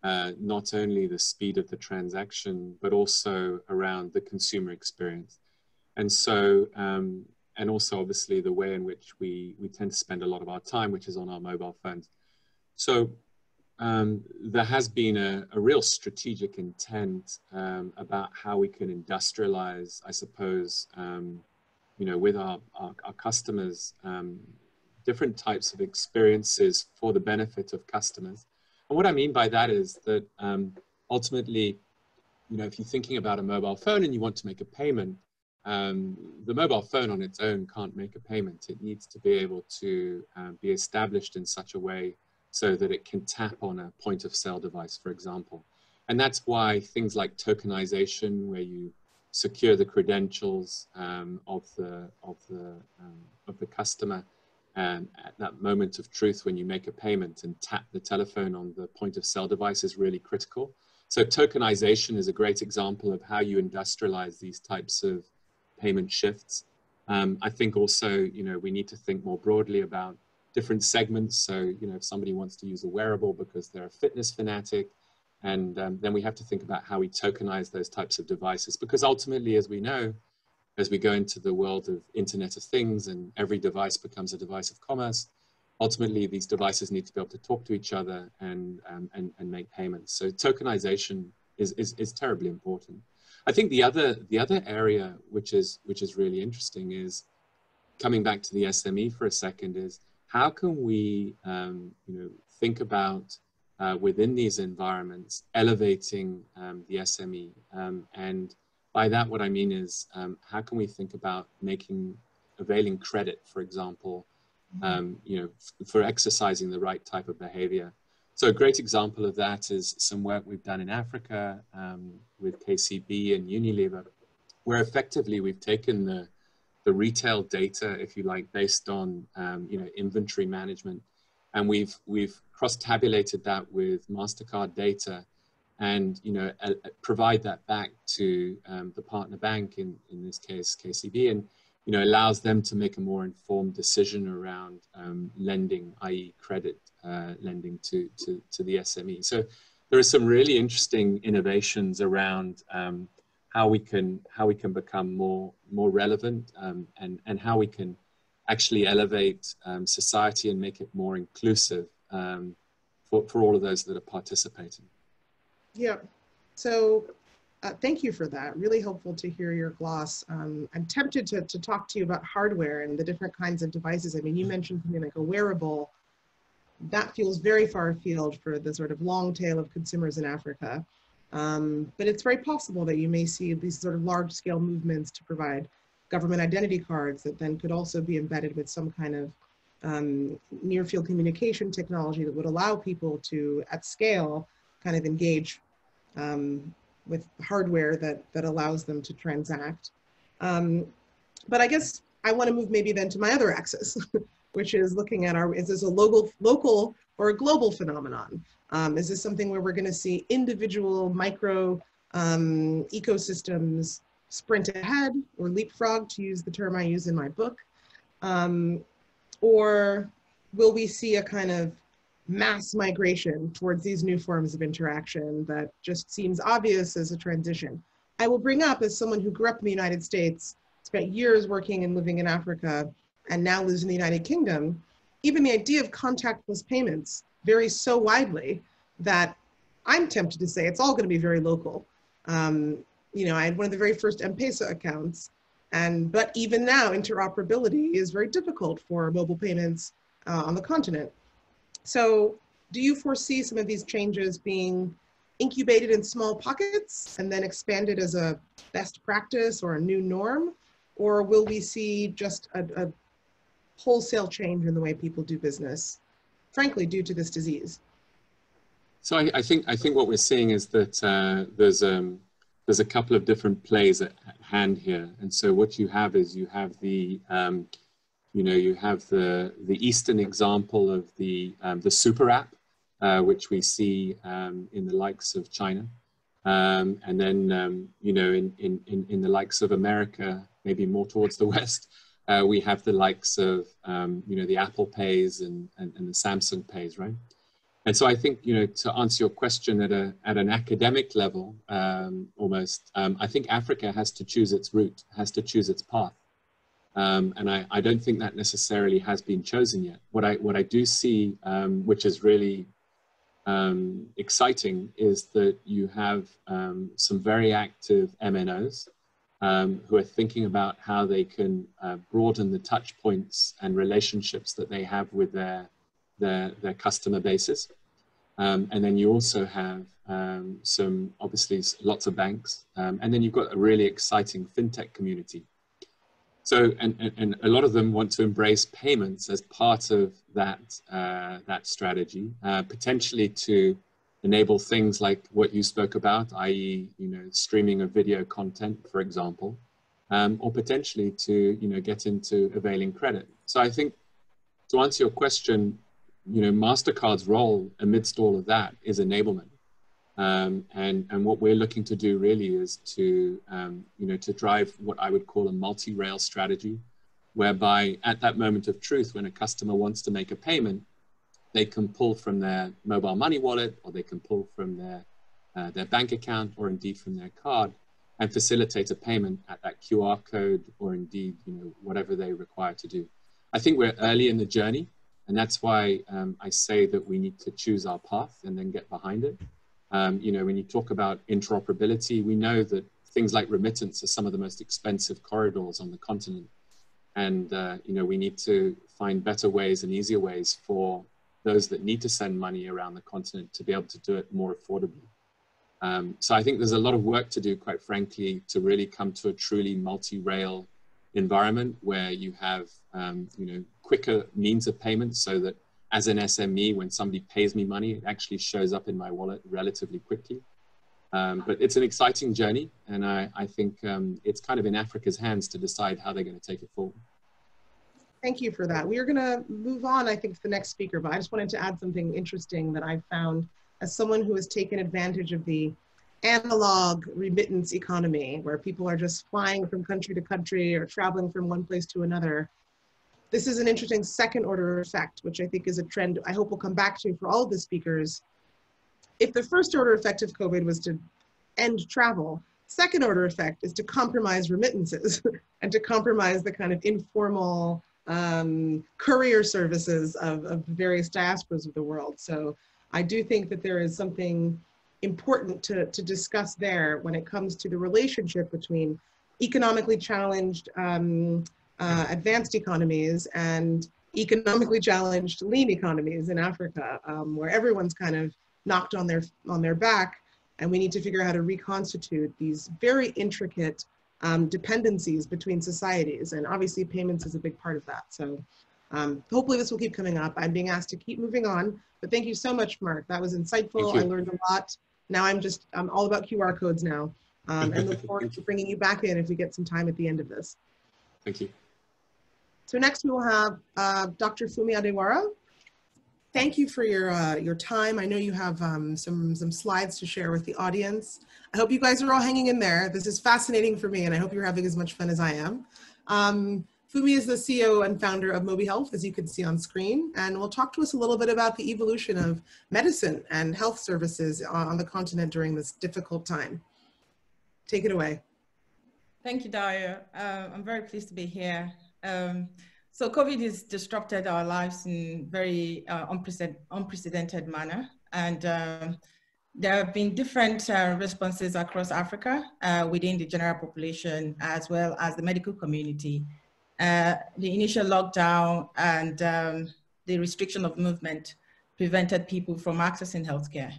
uh, not only the speed of the transaction, but also around the consumer experience. And so, um, and also obviously the way in which we, we tend to spend a lot of our time, which is on our mobile phones. So um, there has been a, a real strategic intent um, about how we can industrialize, I suppose, um, you know, with our, our, our customers, um, different types of experiences for the benefit of customers. And what I mean by that is that um, ultimately, you know, if you're thinking about a mobile phone and you want to make a payment, um, the mobile phone on its own can't make a payment. It needs to be able to um, be established in such a way so that it can tap on a point of sale device, for example. And that's why things like tokenization, where you secure the credentials um, of the of the um, of the customer, um, at that moment of truth when you make a payment and tap the telephone on the point of sale device is really critical. So tokenization is a great example of how you industrialize these types of payment shifts. Um, I think also, you know, we need to think more broadly about different segments. So, you know, if somebody wants to use a wearable because they're a fitness fanatic, and um, then we have to think about how we tokenize those types of devices because ultimately, as we know, as we go into the world of Internet of Things and every device becomes a device of commerce, ultimately these devices need to be able to talk to each other and, um, and, and make payments. So tokenization is, is, is terribly important. I think the other, the other area which is, which is really interesting is coming back to the SME for a second is how can we um, you know, think about uh, within these environments elevating um, the SME? Um, and by that, what I mean is um, how can we think about making availing credit, for example, mm-hmm. um, you know, for exercising the right type of behavior. So a great example of that is some work we've done in Africa um, with KCB and Unilever, where effectively we've taken the the retail data, if you like, based on um, you know inventory management, and we've we've cross-tabulated that with Mastercard data, and you know provide that back to um, the partner bank in in this case KCB, and you know allows them to make a more informed decision around um, lending, i.e., credit uh, lending to to to the SME. So there are some really interesting innovations around um, how we can how we can become more more relevant um, and and how we can actually elevate um, society and make it more inclusive um, for, for all of those that are participating. Yeah, so uh, thank you for that. Really helpful to hear your gloss. Um, I'm tempted to, to talk to you about hardware and the different kinds of devices. I mean, you mentioned something like a wearable. That feels very far afield for the sort of long tail of consumers in Africa. Um, but it's very possible that you may see these sort of large scale movements to provide government identity cards that then could also be embedded with some kind of um, near field communication technology that would allow people to, at scale, kind of engage um, with hardware that, that allows them to transact. Um, but I guess I want to move maybe then to my other axis, which is looking at our, is this a local, local or a global phenomenon? Um, is this something where we're going to see individual micro um, ecosystems sprint ahead or leapfrog, to use the term I use in my book? Um, or will we see a kind of mass migration towards these new forms of interaction that just seems obvious as a transition? I will bring up as someone who grew up in the United States, spent years working and living in Africa, and now lives in the United Kingdom, even the idea of contactless payments varies so widely that I'm tempted to say it's all going to be very local. Um, you know, I had one of the very first M-Pesa accounts, and but even now, interoperability is very difficult for mobile payments uh, on the continent. So, do you foresee some of these changes being incubated in small pockets and then expanded as a best practice or a new norm, or will we see just a, a wholesale change in the way people do business? frankly, due to this disease? So I, I think I think what we're seeing is that uh, there's um, there's a couple of different plays at, hand here, and so what you have is you have the um, you know you have the the Eastern example of the um, the super app, uh, which we see um, in the likes of China, um, and then um, you know in, in in the likes of America, maybe more towards the West. Uh, we have the likes of, um, you know, the Apple Pays and, and, and, the Samsung Pays, right? And so I think, you know, to answer your question at, a, at an academic level, um, almost, I think Africa has to choose its route, has to choose its path. Um, and I, I don't think that necessarily has been chosen yet. What I, what I do see, um, which is really um, exciting, is that you have some very active MNOs um, who are thinking about how they can uh, broaden the touch points and relationships that they have with their, their, their customer bases. Um, and then you also have um, some, obviously, lots of banks. Um, and then you've got a really exciting fintech community. So, and, and, and, a lot of them want to embrace payments as part of that, uh, that strategy, uh, potentially to enable things like what you spoke about, i.e., you know, streaming of video content, for example, um, or potentially to, you know, get into availing credit. So I think to answer your question, you know, MasterCard's role amidst all of that is enablement. Um, and, and what we're looking to do really is to, um, you know, to drive what I would call a multi-rail strategy, whereby at that moment of truth, when a customer wants to make a payment, they can pull from their mobile money wallet or they can pull from their, uh, their bank account or indeed from their card and facilitate a payment at that QR code or indeed, you know, whatever they require to do. I think we're early in the journey and that's why um, I say that we need to choose our path and then get behind it. Um, you know, when you talk about interoperability, we know that things like remittance are some of the most expensive corridors on the continent. And, uh, you know, we need to find better ways and easier ways for those that need to send money around the continent to be able to do it more affordably. Um, so I think there's a lot of work to do, quite frankly, to really come to a truly multi-rail environment where you have, um, you know, quicker means of payment so that as an SME, when somebody pays me money, it actually shows up in my wallet relatively quickly. Um, but it's an exciting journey, and I, I think um, it's kind of in Africa's hands to decide how they're going to take it forward. Thank you for that. We are going to move on, I think, to the next speaker, but I just wanted to add something interesting that I found as someone who has taken advantage of the analog remittance economy, where people are just flying from country to country or traveling from one place to another this is an interesting second order effect, which I think is a trend I hope we'll come back to for all of the speakers. If the first order effect of COVID was to end travel, second order effect is to compromise remittances and to compromise the kind of informal um, courier services of, of various diasporas of the world. So I do think that there is something important to, to discuss there when it comes to the relationship between economically challenged um, uh, advanced economies and economically challenged lean economies in Africa, um, where everyone's kind of knocked on their on their back, and we need to figure out how to reconstitute these very intricate um, dependencies between societies, and obviously payments is a big part of that. So. Um, hopefully this will keep coming up. I'm being asked to keep moving on, but thank you so much, Mark. That was insightful. I learned a lot. Now I'm just, I'm all about QR codes now um, and look forward to bringing you back in if we get some time at the end of this. Thank you. So next we will have uh, Dr. Funmi Adewara. Thank you for your, uh, your time. I know you have um, some, some slides to share with the audience. I hope you guys are all hanging in there. This is fascinating for me and I hope you're having as much fun as I am. Um, Funmi is the CEO and founder of Mobihealth, as you can see on screen, and will talk to us a little bit about the evolution of medicine and health services on the continent during this difficult time. Take it away. Thank you, Dayo. Uh, I'm very pleased to be here. Um, so COVID has disrupted our lives in very uh, unprecedented, manner. And um, there have been different uh, responses across Africa uh, within the general population as well as the medical community. Uh, the initial lockdown and um, the restriction of movement prevented people from accessing healthcare.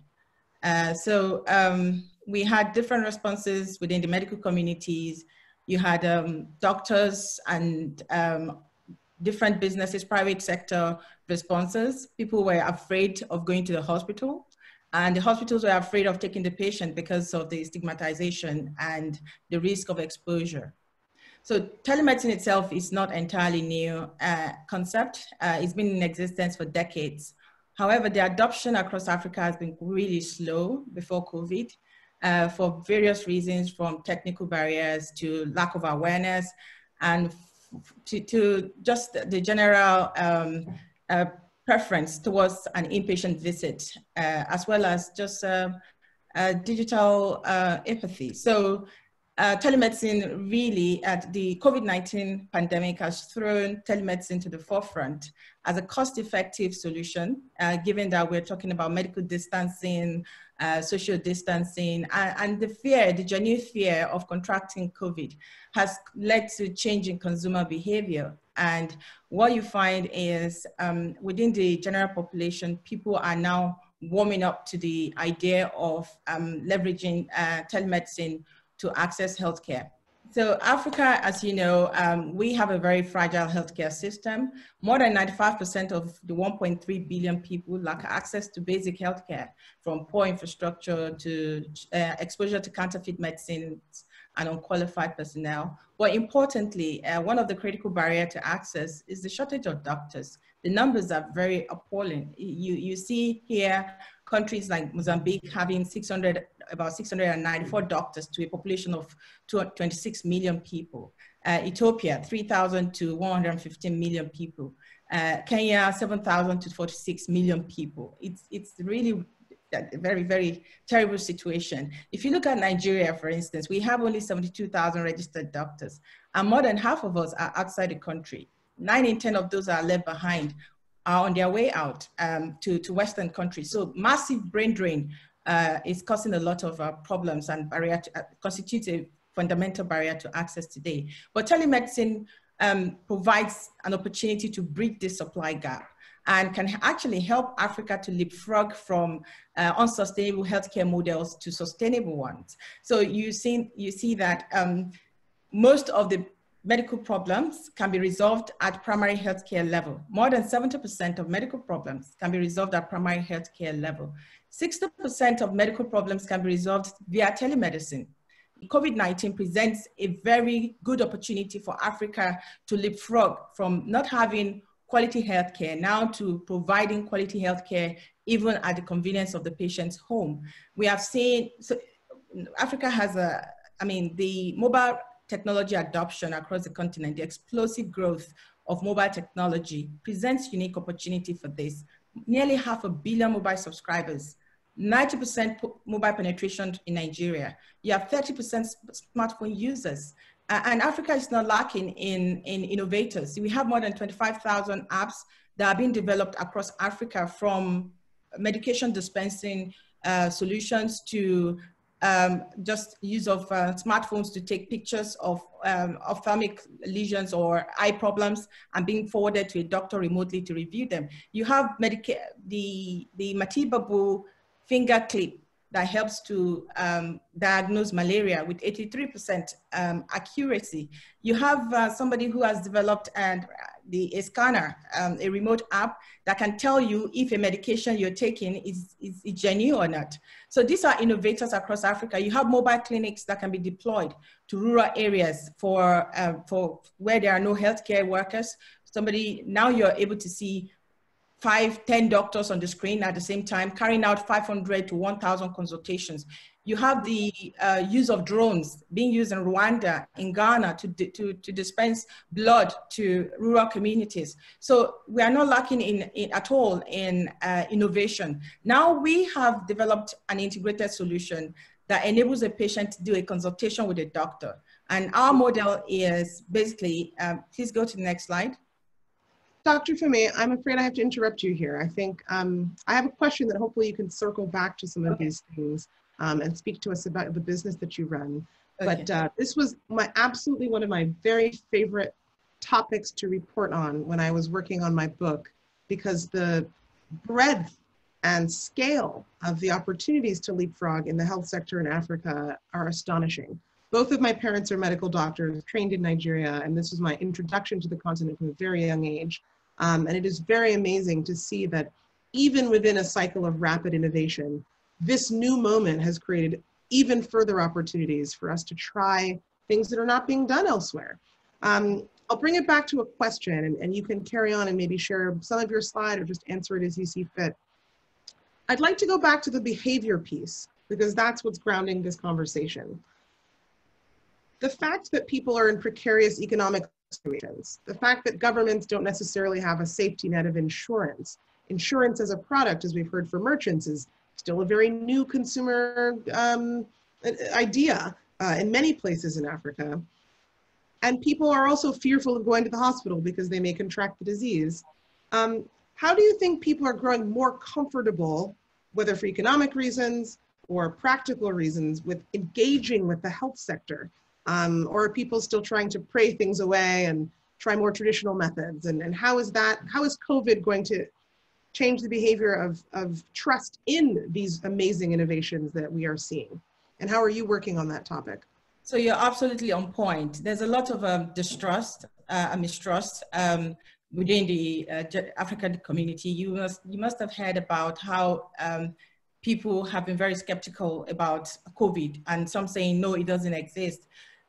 Uh, so um, we had different responses within the medical communities you had um, doctors and um, different businesses, private sector responses. People were afraid of going to the hospital and the hospitals were afraid of taking the patient because of the stigmatization and the risk of exposure. So telemedicine itself is not entirely new uh, concept. Uh, it's been in existence for decades. However, the adoption across Africa has been really slow before COVID uh, for various reasons from technical barriers to lack of awareness and to, to just the general um, uh, preference towards an inpatient visit, uh, as well as just uh, digital uh, empathy. So uh, telemedicine really at the COVID-19 pandemic has thrown telemedicine to the forefront as a cost-effective solution, uh, given that we're talking about medical distancing, uh, social distancing, and, and, the fear, the genuine fear of contracting COVID has led to change in consumer behavior. And what you find is um, within the general population, people are now warming up to the idea of um, leveraging uh, telemedicine to access healthcare. So Africa, as you know, um, we have a very fragile healthcare system. More than 95% of the 1.3 billion people lack access to basic healthcare, from poor infrastructure to uh, exposure to counterfeit medicines and unqualified personnel. But importantly, uh, one of the critical barriers to access is the shortage of doctors. The numbers are very appalling. You, you see here countries like Mozambique having 600, about 694 doctors to a population of 26 million people. Uh, Ethiopia, 3,000 to 115 million people. Uh, Kenya, 7,000 to 46 million people. It's, it's really a very, very terrible situation. If you look at Nigeria, for instance, we have only 72,000 registered doctors, and more than half of us are outside the country. Nine in 10 of those are left behind, are on their way out um, to, to Western countries. So massive brain drain uh, is causing a lot of uh, problems and barrier to, uh, constitutes a fundamental barrier to access today. But telemedicine um, provides an opportunity to bridge this supply gap and can actually help Africa to leapfrog from uh, unsustainable healthcare models to sustainable ones. So you see, you see that um, most of the medical problems can be resolved at primary healthcare level. More than 70% of medical problems can be resolved at primary healthcare level. 60% of medical problems can be resolved via telemedicine. COVID-19 presents a very good opportunity for Africa to leapfrog from not having quality healthcare now to providing quality healthcare even at the convenience of the patient's home. We have seen, so Africa has a, I mean, the mobile technology adoption across the continent, the explosive growth of mobile technology presents unique opportunity for this. Nearly half a billion mobile subscribers 90% mobile penetration in Nigeria. You have 30% smartphone users. Uh, and Africa is not lacking in, in innovators. We have more than 25,000 apps that are being developed across Africa from medication dispensing uh, solutions to um, just use of uh, smartphones to take pictures of um, ophthalmic lesions or eye problems and being forwarded to a doctor remotely to review them. You have Medica the, the Matibabu finger clip that helps to um, diagnose malaria with 83% um, accuracy. You have uh, somebody who has developed and the a scanner, um, a remote app that can tell you if a medication you're taking is, is, is, genuine or not. So these are innovators across Africa. You have mobile clinics that can be deployed to rural areas for, uh, for where there are no healthcare workers. Somebody, now you're able to see five, 10 doctors on the screen at the same time, carrying out 500 to 1,000 consultations. You have the uh, use of drones being used in Rwanda, in Ghana, to, to, to dispense blood to rural communities. So we are not lacking in, in at all in uh, innovation. Now we have developed an integrated solution that enables a patient to do a consultation with a doctor. And our model is basically, um, please go to the next slide. Dr. Funmi, I'm afraid I have to interrupt you here. I think um, I have a question that hopefully you can circle back to some of okay. these things um, and speak to us about the business that you run. Okay. But uh, this was my absolutely one of my very favorite topics to report on when I was working on my book because the breadth and scale of the opportunities to leapfrog in the health sector in Africa are astonishing. Both of my parents are medical doctors trained in Nigeria, and this was my introduction to the continent from a very young age. Um, and it is very amazing to see that even within a cycle of rapid innovation, this new moment has created even further opportunities for us to try things that are not being done elsewhere. Um, I'll bring it back to a question and, and you can carry on and maybe share some of your slide or just answer it as you see fit. I'd like to go back to the behavior piece because that's what's grounding this conversation. The fact that people are in precarious economic situations. The fact that governments don't necessarily have a safety net of insurance. Insurance as a product, as we've heard from merchants, is still a very new consumer um, idea uh, in many places in Africa. And people are also fearful of going to the hospital because they may contract the disease. Um, how do you think people are growing more comfortable, whether for economic reasons or practical reasons, with engaging with the health sector? Um, or are people still trying to pray things away and try more traditional methods? And, and how is that, how is COVID going to change the behavior of, of trust in these amazing innovations that we are seeing? And how are you working on that topic? So you're absolutely on point. There's a lot of um, distrust uh, and mistrust um, within the uh, African community. You must, you must have heard about how um, people have been very skeptical about COVID and some saying, no, it doesn't exist.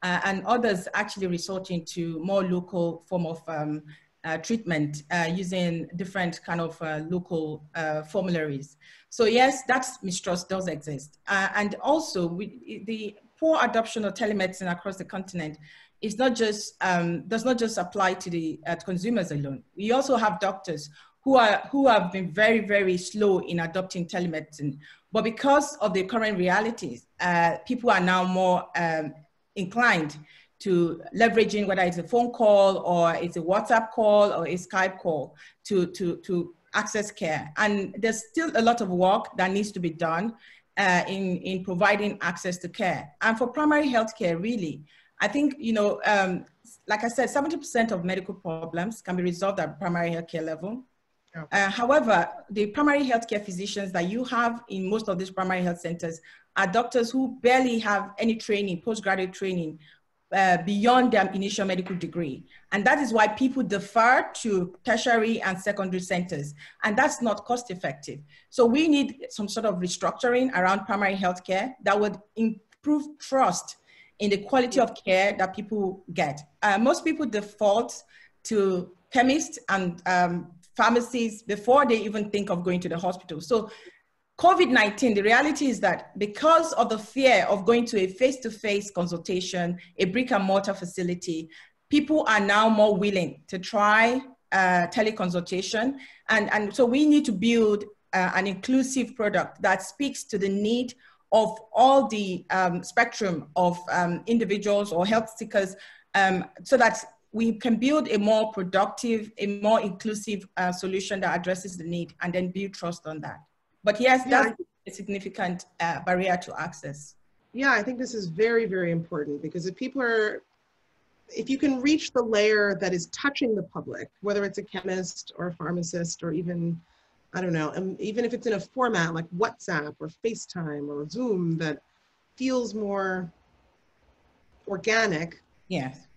uh, and others actually resorting to more local form of um, uh, treatment uh, using different kind of uh, local uh, formularies. So yes, that mistrust does exist. Uh, and also we, the poor adoption of telemedicine across the continent is not just, um, does not just apply to the consumers alone. We also have doctors who, are, who have been very, very slow in adopting telemedicine. But because of the current realities, people are now more um, inclined to leveraging whether it's a phone call or it's a WhatsApp call or a Skype call to, to, to access care. And there's still a lot of work that needs to be done uh, in, in providing access to care. And for primary health care, really, I think, you know, um, like I said, 70% of medical problems can be resolved at primary health care level. Yeah. Uh, however, the primary healthcare physicians that you have in most of these primary health centers are doctors who barely have any training, postgraduate training uh, beyond their initial medical degree. And that is why people defer to tertiary and secondary centers. And that's not cost effective. So we need some sort of restructuring around primary health care that would improve trust in the quality of care that people get. Uh, most people default to chemists and um, pharmacies before they even think of going to the hospital. So COVID-19, the reality is that because of the fear of going to a face-to-face consultation, a brick and mortar facility, people are now more willing to try uh, teleconsultation. And, and so we need to build uh, an inclusive product that speaks to the need of all the um, spectrum of um, individuals or health seekers um, so that we can build a more productive, a more inclusive uh, solution that addresses the need and then build trust on that. But yes, that's a significant uh, barrier to access. Yeah, I think this is very, very important because if people are, if you can reach the layer that is touching the public, whether it's a chemist or a pharmacist or even, I don't know, even if it's in a format like WhatsApp or FaceTime or Zoom that feels more organic. Yes.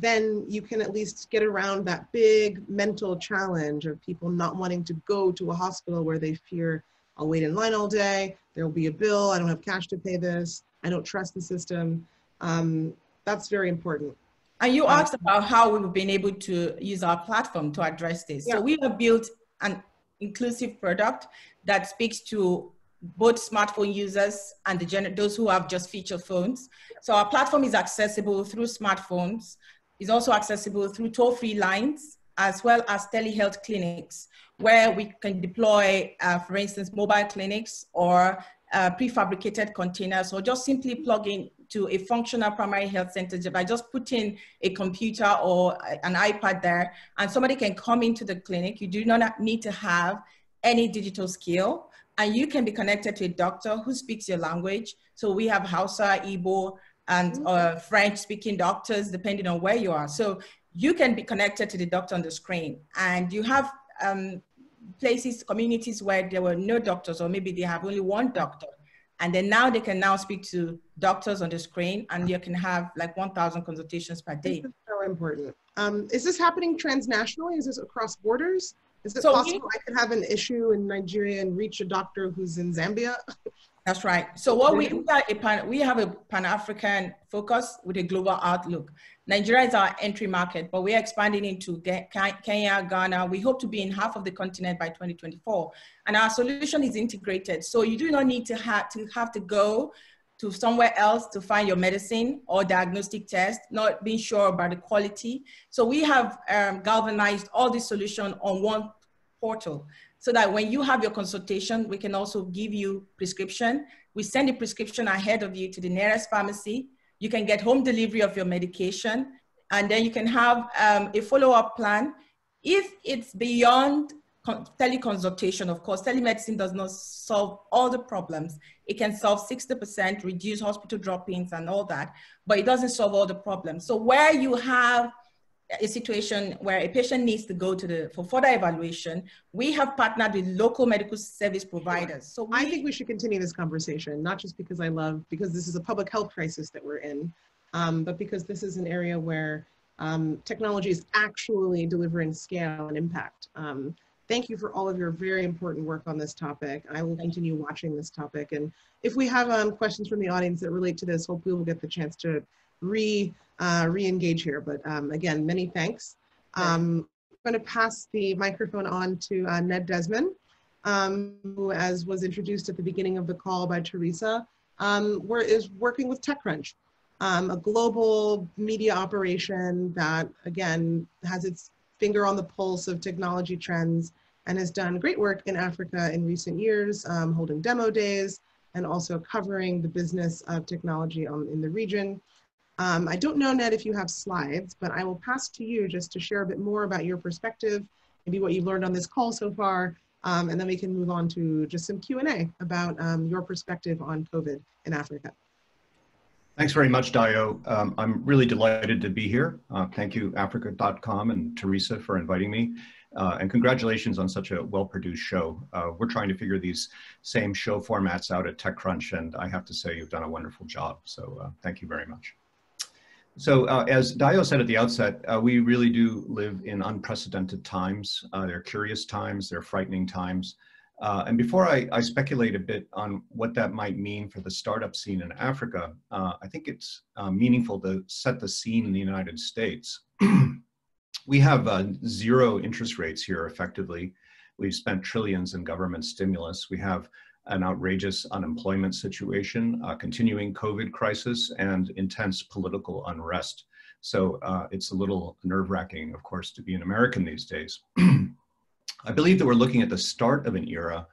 Then you can at least get around that big mental challenge of people not wanting to go to a hospital where they fear I'll wait in line all day. There will be a bill. I don't have cash to pay this. I don't trust the system. Um, that's very important. And you uh, asked about how we've been able to use our platform to address this. Yeah. So we have built an inclusive product that speaks to both smartphone users and the those who have just feature phones. So our platform is accessible through smartphones. It's also accessible through toll-free lines as well as telehealth clinics where we can deploy, uh, for instance, mobile clinics or uh, prefabricated containers or just simply plug in to a functional primary health center by just putting a computer or an iPad there and somebody can come into the clinic. You do not need to have any digital skill and you can be connected to a doctor who speaks your language. So we have Hausa, Igbo, and mm-hmm. uh, French speaking doctors depending on where you are. So you can be connected to the doctor on the screen and you have um, places, communities where there were no doctors or maybe they have only one doctor. And then now they can now speak to doctors on the screen and you can have like 1,000 consultations per day. This is so important. Um, is this happening transnationally? Is this across borders? Is it so possible we, I could have an issue in Nigeria and reach a doctor who's in Zambia? That's right. So what we, we, a pan, we have a Pan-African focus with a global outlook. Nigeria is our entry market, but we're expanding into Kenya, Ghana. We hope to be in half of the continent by 2024. And our solution is integrated. So you do not need to have to, have to go to somewhere else to find your medicine or diagnostic test, not being sure about the quality. So we have um, galvanized all the solution on one portal so that when you have your consultation, we can also give you prescription. We send the prescription ahead of you to the nearest pharmacy. You can get home delivery of your medication, and then you can have um, a follow-up plan. If it's beyond teleconsultation, of course, telemedicine does not solve all the problems. It can solve 60%, reduce hospital drop-ins and all that, but it doesn't solve all the problems. So where you have a situation where a patient needs to go to the for further evaluation, we have partnered with local medical service providers. So we, I think we should continue this conversation, not just because I love because this is a public health crisis that we're in, um, but because this is an area where um, technology is actually delivering scale and impact. Um, thank you for all of your very important work on this topic. I will continue watching this topic, and if we have um, questions from the audience that relate to this, hopefully we'll get the chance to re uh, re-engage here. But um, again, many thanks. Um, I'm going to pass the microphone on to uh, Ned Desmond, um, who, as was introduced at the beginning of the call by Teresa, um, is working with TechCrunch, um, a global media operation that, again, has its finger on the pulse of technology trends and has done great work in Africa in recent years, um, holding demo days and also covering the business of technology on, in the region. Um, I don't know, Ned, if you have slides, but I will pass to you just to share a bit more about your perspective, maybe what you've learned on this call so far, um, and then we can move on to just some Q&A about um, your perspective on COVID in Africa. Thanks very much, Dayo. Um, I'm really delighted to be here. Uh, thank you, Africa.com and Teresa for inviting me. Uh, and congratulations on such a well-produced show. Uh, we're trying to figure these same show formats out at TechCrunch, and I have to say you've done a wonderful job. So uh, thank you very much. So uh, as Dayo said at the outset, uh, we really do live in unprecedented times. Uh, they're curious times, they're frightening times. Uh, and before I, I, speculate a bit on what that might mean for the startup scene in Africa, uh, I think it's uh, meaningful to set the scene in the United States. we have zero interest rates here effectively. We've spent trillions in government stimulus. We have an outrageous unemployment situation, a continuing COVID crisis, and intense political unrest. So uh, it's a little nerve wracking, of course, to be an American these days. I believe that we're looking at the start of an era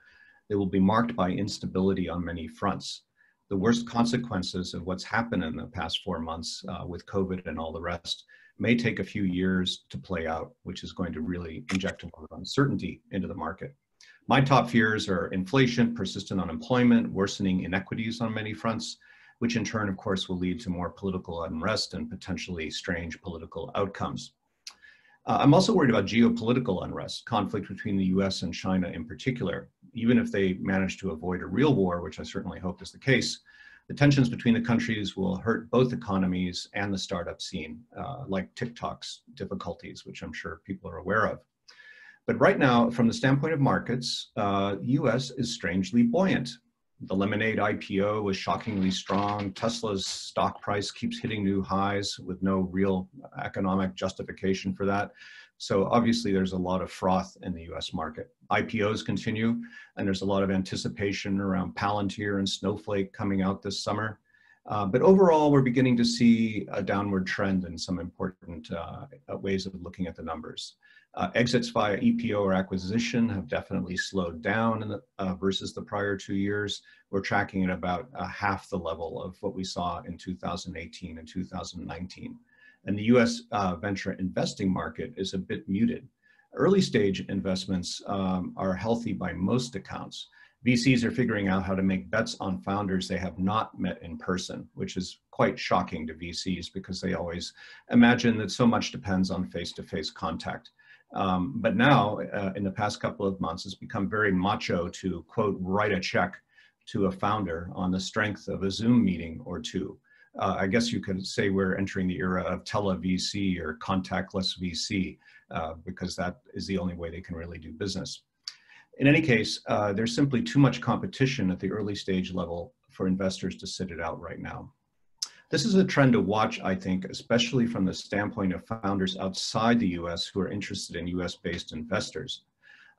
that will be marked by instability on many fronts. The worst consequences of what's happened in the past four months uh, with COVID and all the rest may take a few years to play out, which is going to really inject a lot of uncertainty into the market. My top fears are inflation, persistent unemployment, worsening inequities on many fronts, which in turn, of course, will lead to more political unrest and potentially strange political outcomes. Uh, I'm also worried about geopolitical unrest, conflict between the US and China in particular. Even if they manage to avoid a real war, which I certainly hope is the case, the tensions between the countries will hurt both economies and the startup scene, uh, like TikTok's difficulties, which I'm sure people are aware of. But right now, from the standpoint of markets, uh, US is strangely buoyant. The Lemonade IPO was shockingly strong. Tesla's stock price keeps hitting new highs with no real economic justification for that. So obviously there's a lot of froth in the US market. IPOs continue, and there's a lot of anticipation around Palantir and Snowflake coming out this summer. Uh, but overall, we're beginning to see a downward trend in some important uh, ways of looking at the numbers. Uh, exits via IPO or acquisition have definitely slowed down the, uh, versus the prior two years. We're tracking at about uh, half the level of what we saw in 2018 and 2019. And the US uh, venture investing market is a bit muted. Early stage investments um, are healthy by most accounts. VCs are figuring out how to make bets on founders they have not met in person, which is quite shocking to VCs because they always imagine that so much depends on face to face contact. Um, but now, uh, in the past couple of months, it's become very macho to, quote, write a check to a founder on the strength of a Zoom meeting or two. Uh, I guess you could say we're entering the era of tele VC or contactless VC uh, because that is the only way they can really do business. In any case, uh, there's simply too much competition at the early stage level for investors to sit it out right now. This is a trend to watch, I think, especially from the standpoint of founders outside the US who are interested in US based investors.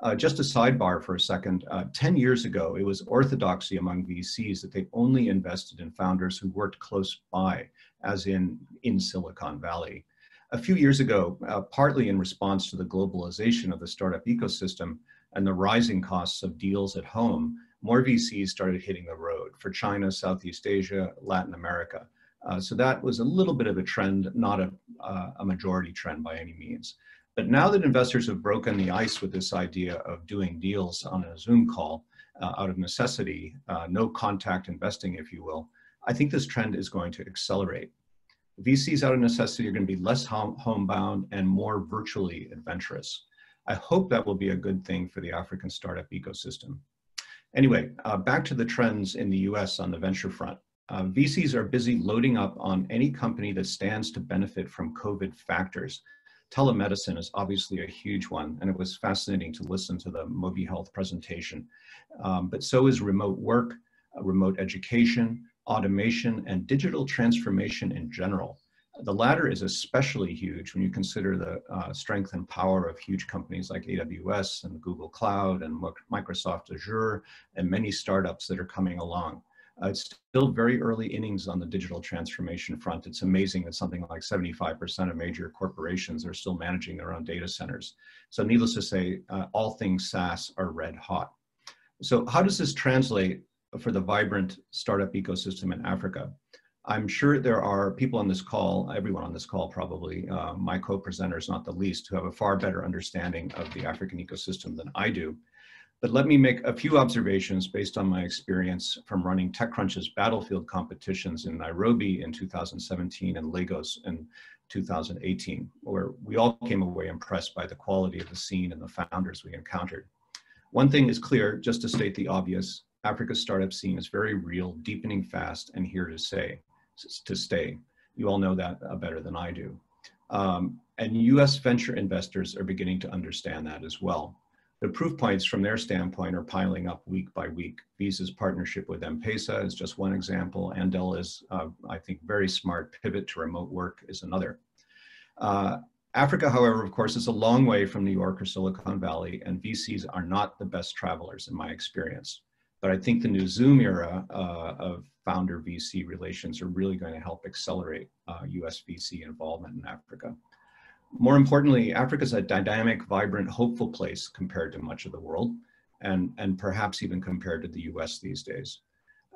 Uh, just a sidebar for a second. Uh, 10 years ago, it was orthodoxy among VCs that they only invested in founders who worked close by, as in in Silicon Valley. A few years ago, uh, partly in response to the globalization of the startup ecosystem and the rising costs of deals at home, more VCs started hitting the road for China, Southeast Asia, Latin America. Uh, so that was a little bit of a trend, not a, uh, a majority trend by any means. But now that investors have broken the ice with this idea of doing deals on a Zoom call uh, out of necessity, uh, no contact investing, if you will, I think this trend is going to accelerate. VCs out of necessity are going to be less home homebound and more virtually adventurous. I hope that will be a good thing for the African startup ecosystem. Anyway, uh, back to the trends in the US on the venture front. Uh, VCs are busy loading up on any company that stands to benefit from COVID factors. Telemedicine is obviously a huge one, and it was fascinating to listen to the Mobihealth presentation. Um, but so is remote work, uh, remote education, automation, and digital transformation in general. The latter is especially huge when you consider the uh, strength and power of huge companies like AWS and Google Cloud and Microsoft Azure and many startups that are coming along. Uh, it's still very early innings on the digital transformation front. It's amazing that something like 75% of major corporations are still managing their own data centers. So needless to say, uh, all things SaaS are red hot. So how does this translate for the vibrant startup ecosystem in Africa? I'm sure there are people on this call, everyone on this call probably, uh, my co-presenters not the least, who have a far better understanding of the African ecosystem than I do. But let me make a few observations based on my experience from running TechCrunch's battlefield competitions in Nairobi in 2017 and Lagos in 2018, where we all came away impressed by the quality of the scene and the founders we encountered. One thing is clear, just to state the obvious, Africa's startup scene is very real, deepening fast, and here to stay. To stay. You all know that uh, better than I do. Um, and US venture investors are beginning to understand that as well. The proof points from their standpoint are piling up week by week. Visa's partnership with M-Pesa is just one example. Andela's, uh, I think, very smart pivot to remote work is another. Uh, Africa, however, of course, is a long way from New York or Silicon Valley, and VCs are not the best travelers in my experience. But I think the new Zoom era uh, of founder VC relations are really going to help accelerate uh, US VC involvement in Africa. More importantly, Africa is a dynamic, vibrant, hopeful place compared to much of the world, and, and perhaps even compared to the US these days.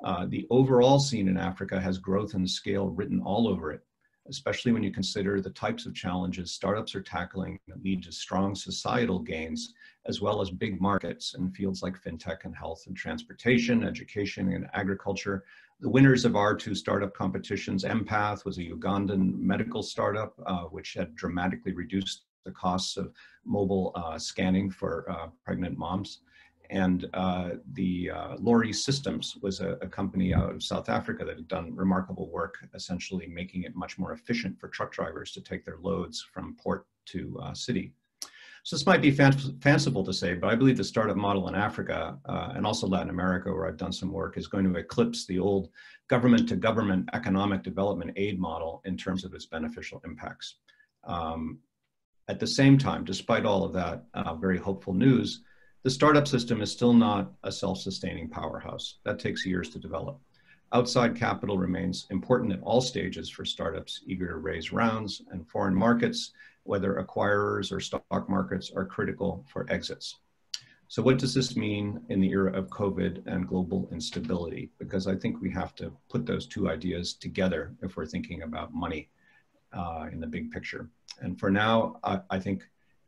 Uh, the overall scene in Africa has growth and scale written all over it, especially when you consider the types of challenges startups are tackling that lead to strong societal gains, as well as big markets in fields like fintech and health and transportation, education and agriculture, the winners of our two startup competitions, Empath was a Ugandan medical startup, uh, which had dramatically reduced the costs of mobile uh, scanning for uh, pregnant moms. And uh, the uh, Lori Systems was a, a, company out of South Africa that had done remarkable work, essentially making it much more efficient for truck drivers to take their loads from port to uh, city. So this might be fanciful to say, but I believe the startup model in Africa uh, and also Latin America, where I've done some work, is going to eclipse the old government to government economic development aid model in terms of its beneficial impacts. Um, at the same time, despite all of that uh, very hopeful news, the startup system is still not a self-sustaining powerhouse. That takes years to develop. Outside capital remains important at all stages for startups eager to raise rounds and foreign markets whether acquirers or stock markets are critical for exits. So what does this mean in the era of COVID and global instability? Because I think we have to put those two ideas together if we're thinking about money uh, in the big picture. And for now, I, I think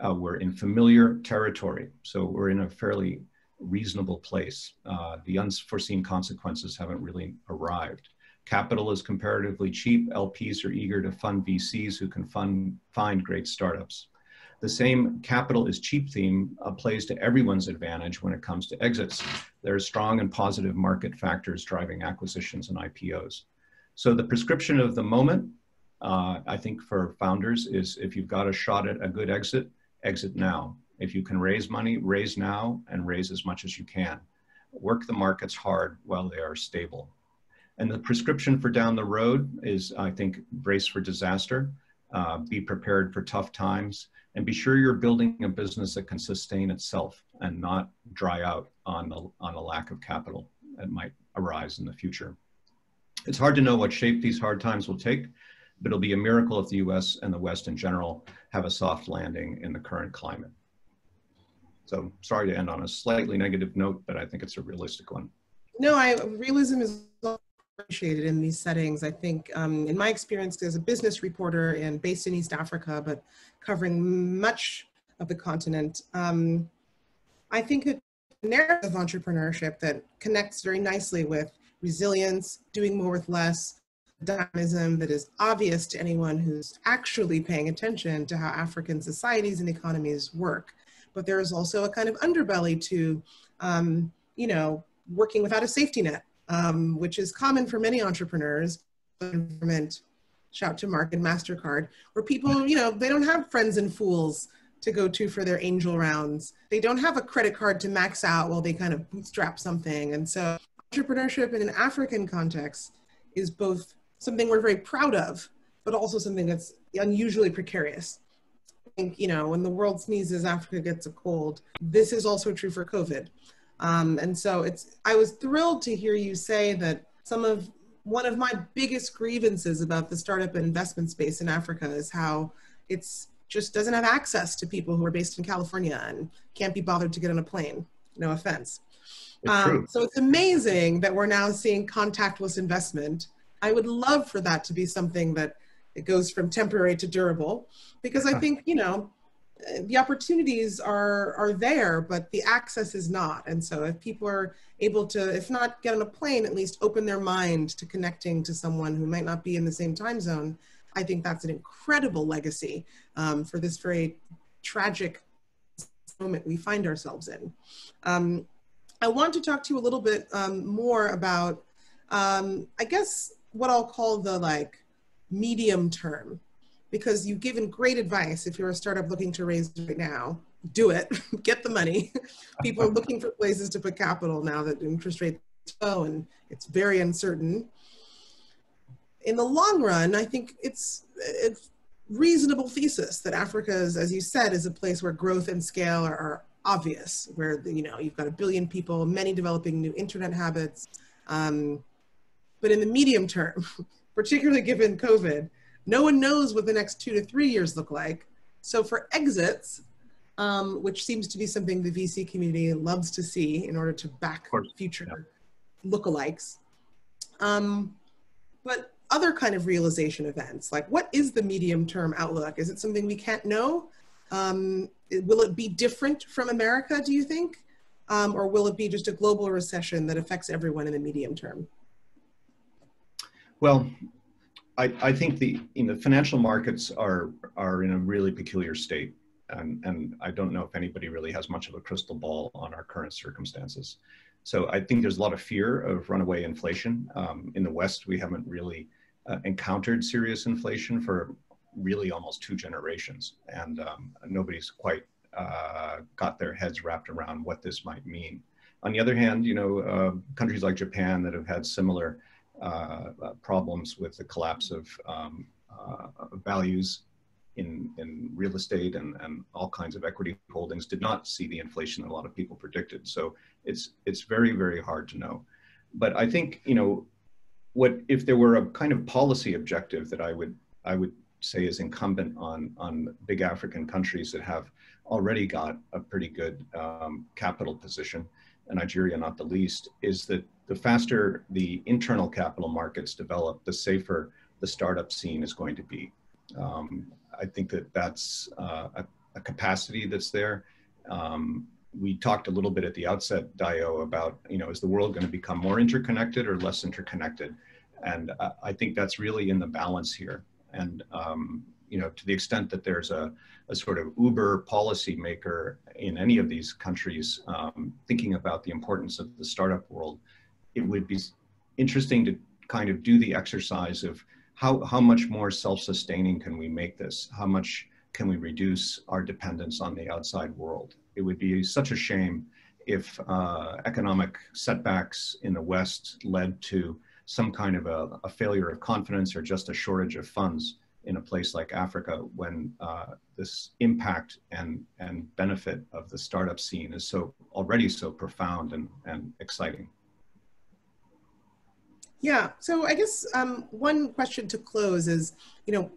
uh, we're in familiar territory. So we're in a fairly reasonable place. Uh, the unforeseen consequences haven't really arrived. Capital is comparatively cheap. LPs are eager to fund VCs who can fund, find great startups. The same capital is cheap theme uh, plays to everyone's advantage when it comes to exits. There are strong and positive market factors driving acquisitions and IPOs. So the prescription of the moment, uh, I think for founders is if you've got a shot at a good exit, exit now. If you can raise money, raise now and raise as much as you can. Work the markets hard while they are stable. And the prescription for down the road is, I think, brace for disaster, uh, be prepared for tough times, and be sure you're building a business that can sustain itself and not dry out on, the, on a lack of capital that might arise in the future. It's hard to know what shape these hard times will take, but it'll be a miracle if the US and the West in general have a soft landing in the current climate. So sorry to end on a slightly negative note, but I think it's a realistic one. No, I, realism is appreciated in these settings. I think um, in my experience as a business reporter and based in East Africa, but covering much of the continent, um, I think a narrative of entrepreneurship that connects very nicely with resilience, doing more with less, dynamism that is obvious to anyone who's actually paying attention to how African societies and economies work. But there is also a kind of underbelly to, um, you know, working without a safety net um, which is common for many entrepreneurs, government, shout to Mark and MasterCard, where people, you know, they don't have friends and fools to go to for their angel rounds. They don't have a credit card to max out while they kind of bootstrap something. And so entrepreneurship in an African context is both something we're very proud of, but also something that's unusually precarious. I think, you know, when the world sneezes, Africa gets a cold. This is also true for COVID. Um, and so it's, I was thrilled to hear you say that some of, one of my biggest grievances about the startup investment space in Africa is how it's just doesn't have access to people who are based in California and can't be bothered to get on a plane. No offense. Um, so it's amazing that we're now seeing contactless investment. I would love for that to be something that it goes from temporary to durable, because I think you know the opportunities are are there, but the access is not. And so if people are able to, if not get on a plane, at least open their mind to connecting to someone who might not be in the same time zone, I think that's an incredible legacy um, for this very tragic moment we find ourselves in. Um, I want to talk to you a little bit um, more about, um, I guess, what I'll call the like medium term, because you've given great advice if you're a startup looking to raise right now. Do it, get the money. People are looking for places to put capital now that interest rates low and it's very uncertain. In the long run, I think it's it's reasonable thesis that Africa is, as you said, is a place where growth and scale are, are obvious, where you know you've got a billion people, many developing new internet habits. Um, but in the medium term, particularly given COVID, no one knows what the next two to three years look like. So for exits, um, which seems to be something the VC community loves to see in order to back future yeah. lookalikes. Um, but other kind of realization events, like what is the medium term outlook? Is it something we can't know? Um, will it be different from America, do you think? Um, or will it be just a global recession that affects everyone in the medium term? Well, I, I think the you know, financial markets are are in a really peculiar state, and and I don't know if anybody really has much of a crystal ball on our current circumstances. So I think there's a lot of fear of runaway inflation. Um, in the West, we haven't really uh, encountered serious inflation for really almost two generations, and um, nobody's quite uh, got their heads wrapped around what this might mean. On the other hand, you know, uh, countries like Japan that have had similar problems with the collapse of um, uh, values in, in real estate and, and all kinds of equity holdings did not see the inflation that a lot of people predicted. So it's, it's very, very hard to know. But I think, you know, what if there were a kind of policy objective that I would, I would say is incumbent on, on big African countries that have already got a pretty good um, capital position, and Nigeria not the least, is that the faster the internal capital markets develop, the safer the startup scene is going to be. Um, I think that that's uh, a, a, capacity that's there. Um, we talked a little bit at the outset, Dayo, about, you know, is the world going to become more interconnected or less interconnected? And uh, I think that's really in the balance here. And, um, you know, to the extent that there's a, a sort of uber policymaker in any of these countries um, thinking about the importance of the startup world, it would be interesting to kind of do the exercise of how, how much more self-sustaining can we make this? How much can we reduce our dependence on the outside world? It would be such a shame if uh, economic setbacks in the West led to some kind of a, a, failure of confidence or just a shortage of funds in a place like Africa when uh, this impact and, and benefit of the startup scene is so already so profound and, and exciting. Yeah, so I guess um, one question to close is, you know,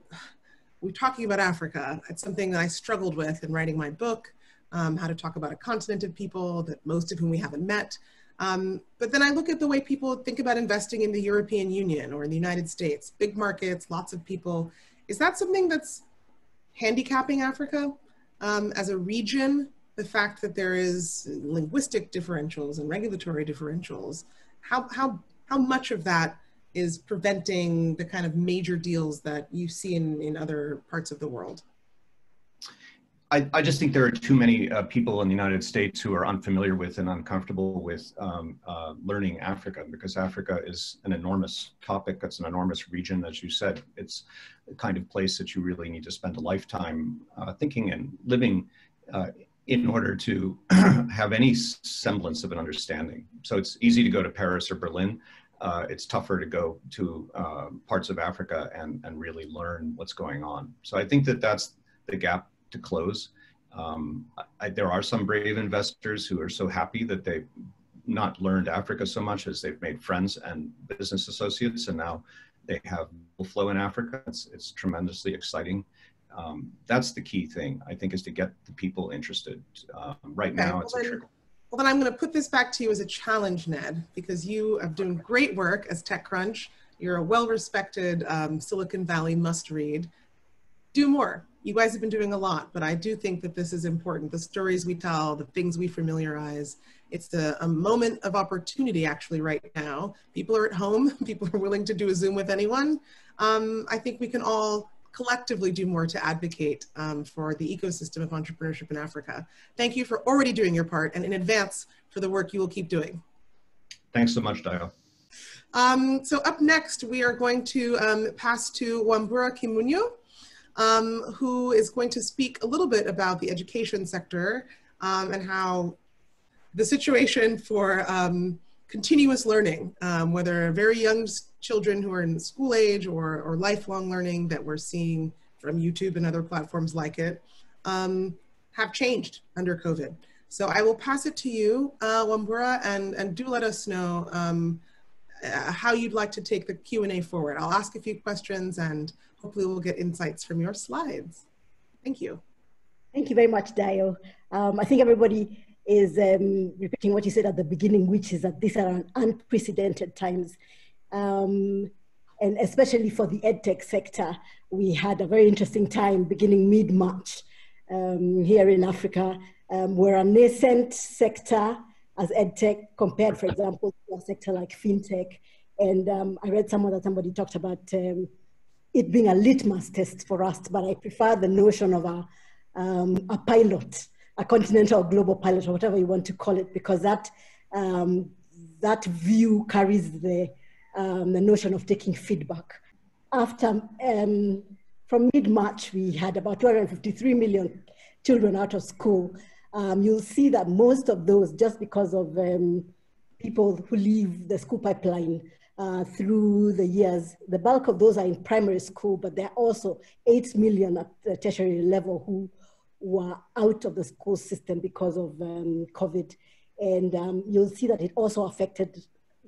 we're talking about Africa. It's something that I struggled with in writing my book, um, how to talk about a continent of people that most of whom we haven't met. Um, but then I look at the way people think about investing in the European Union or in the United States, big markets, lots of people. Is that something that's handicapping Africa um, as a region? The fact that there is linguistic differentials and regulatory differentials, how, how how much of that is preventing the kind of major deals that you see in, in other parts of the world? I, I just think there are too many uh, people in the United States who are unfamiliar with and uncomfortable with um, uh, learning Africa because Africa is an enormous topic. It's an enormous region, as you said. It's the kind of place that you really need to spend a lifetime uh, thinking and living uh, in order to have any semblance of an understanding. So it's easy to go to Paris or Berlin, uh, it's tougher to go to uh, parts of Africa and, and really learn what's going on. So I think that that's the gap to close. Um, I, there are some brave investors who are so happy that they've not learned Africa so much as they've made friends and business associates, and now they have flow in Africa. It's, it's tremendously exciting. Um, that's the key thing, I think, is to get the people interested. Um, right okay, now, it's well, a trickle. Well, then I'm going to put this back to you as a challenge, Ned, because you are doing great work as TechCrunch. You're a well-respected um, Silicon Valley must-read. Do more. You guys have been doing a lot, but I do think that this is important. The stories we tell, the things we familiarize. It's a, a moment of opportunity actually right now. People are at home. People are willing to do a Zoom with anyone. Um, I think we can all collectively do more to advocate um, for the ecosystem of entrepreneurship in Africa. Thank you for already doing your part and in advance for the work you will keep doing. Thanks so much, Dayo. Um, so up next, we are going to um, pass to Wambura Kimunyu, um, who is going to speak a little bit about the education sector um, and how the situation for um, continuous learning, um, whether very young children who are in school age or, or lifelong learning that we're seeing from YouTube and other platforms like it, um, have changed under COVID. So I will pass it to you, uh, Wambura, and, and do let us know um, uh, how you'd like to take the Q&A forward. I'll ask a few questions and hopefully we'll get insights from your slides. Thank you. Thank you very much, Dayo. Um, I think everybody is um, repeating what you said at the beginning, which is that these are unprecedented times. Um, and especially for the edtech sector, we had a very interesting time beginning mid-March um, here in Africa. Um, we're a nascent sector as edtech compared, for example, to a sector like fintech. And um, I read somewhere that somebody talked about um, it being a litmus test for us, but I prefer the notion of a, a pilot a continental global pilot or whatever you want to call it, because that, um, that view carries the, um, the notion of taking feedback. After, um, from mid-March, we had about 253 million children out of school. Um, you'll see that most of those, just because of um, people who leave the school pipeline uh, through the years. The bulk of those are in primary school, but there are also 8 million at the tertiary level who were out of the school system because of um, COVID. And um, you'll see that it also affected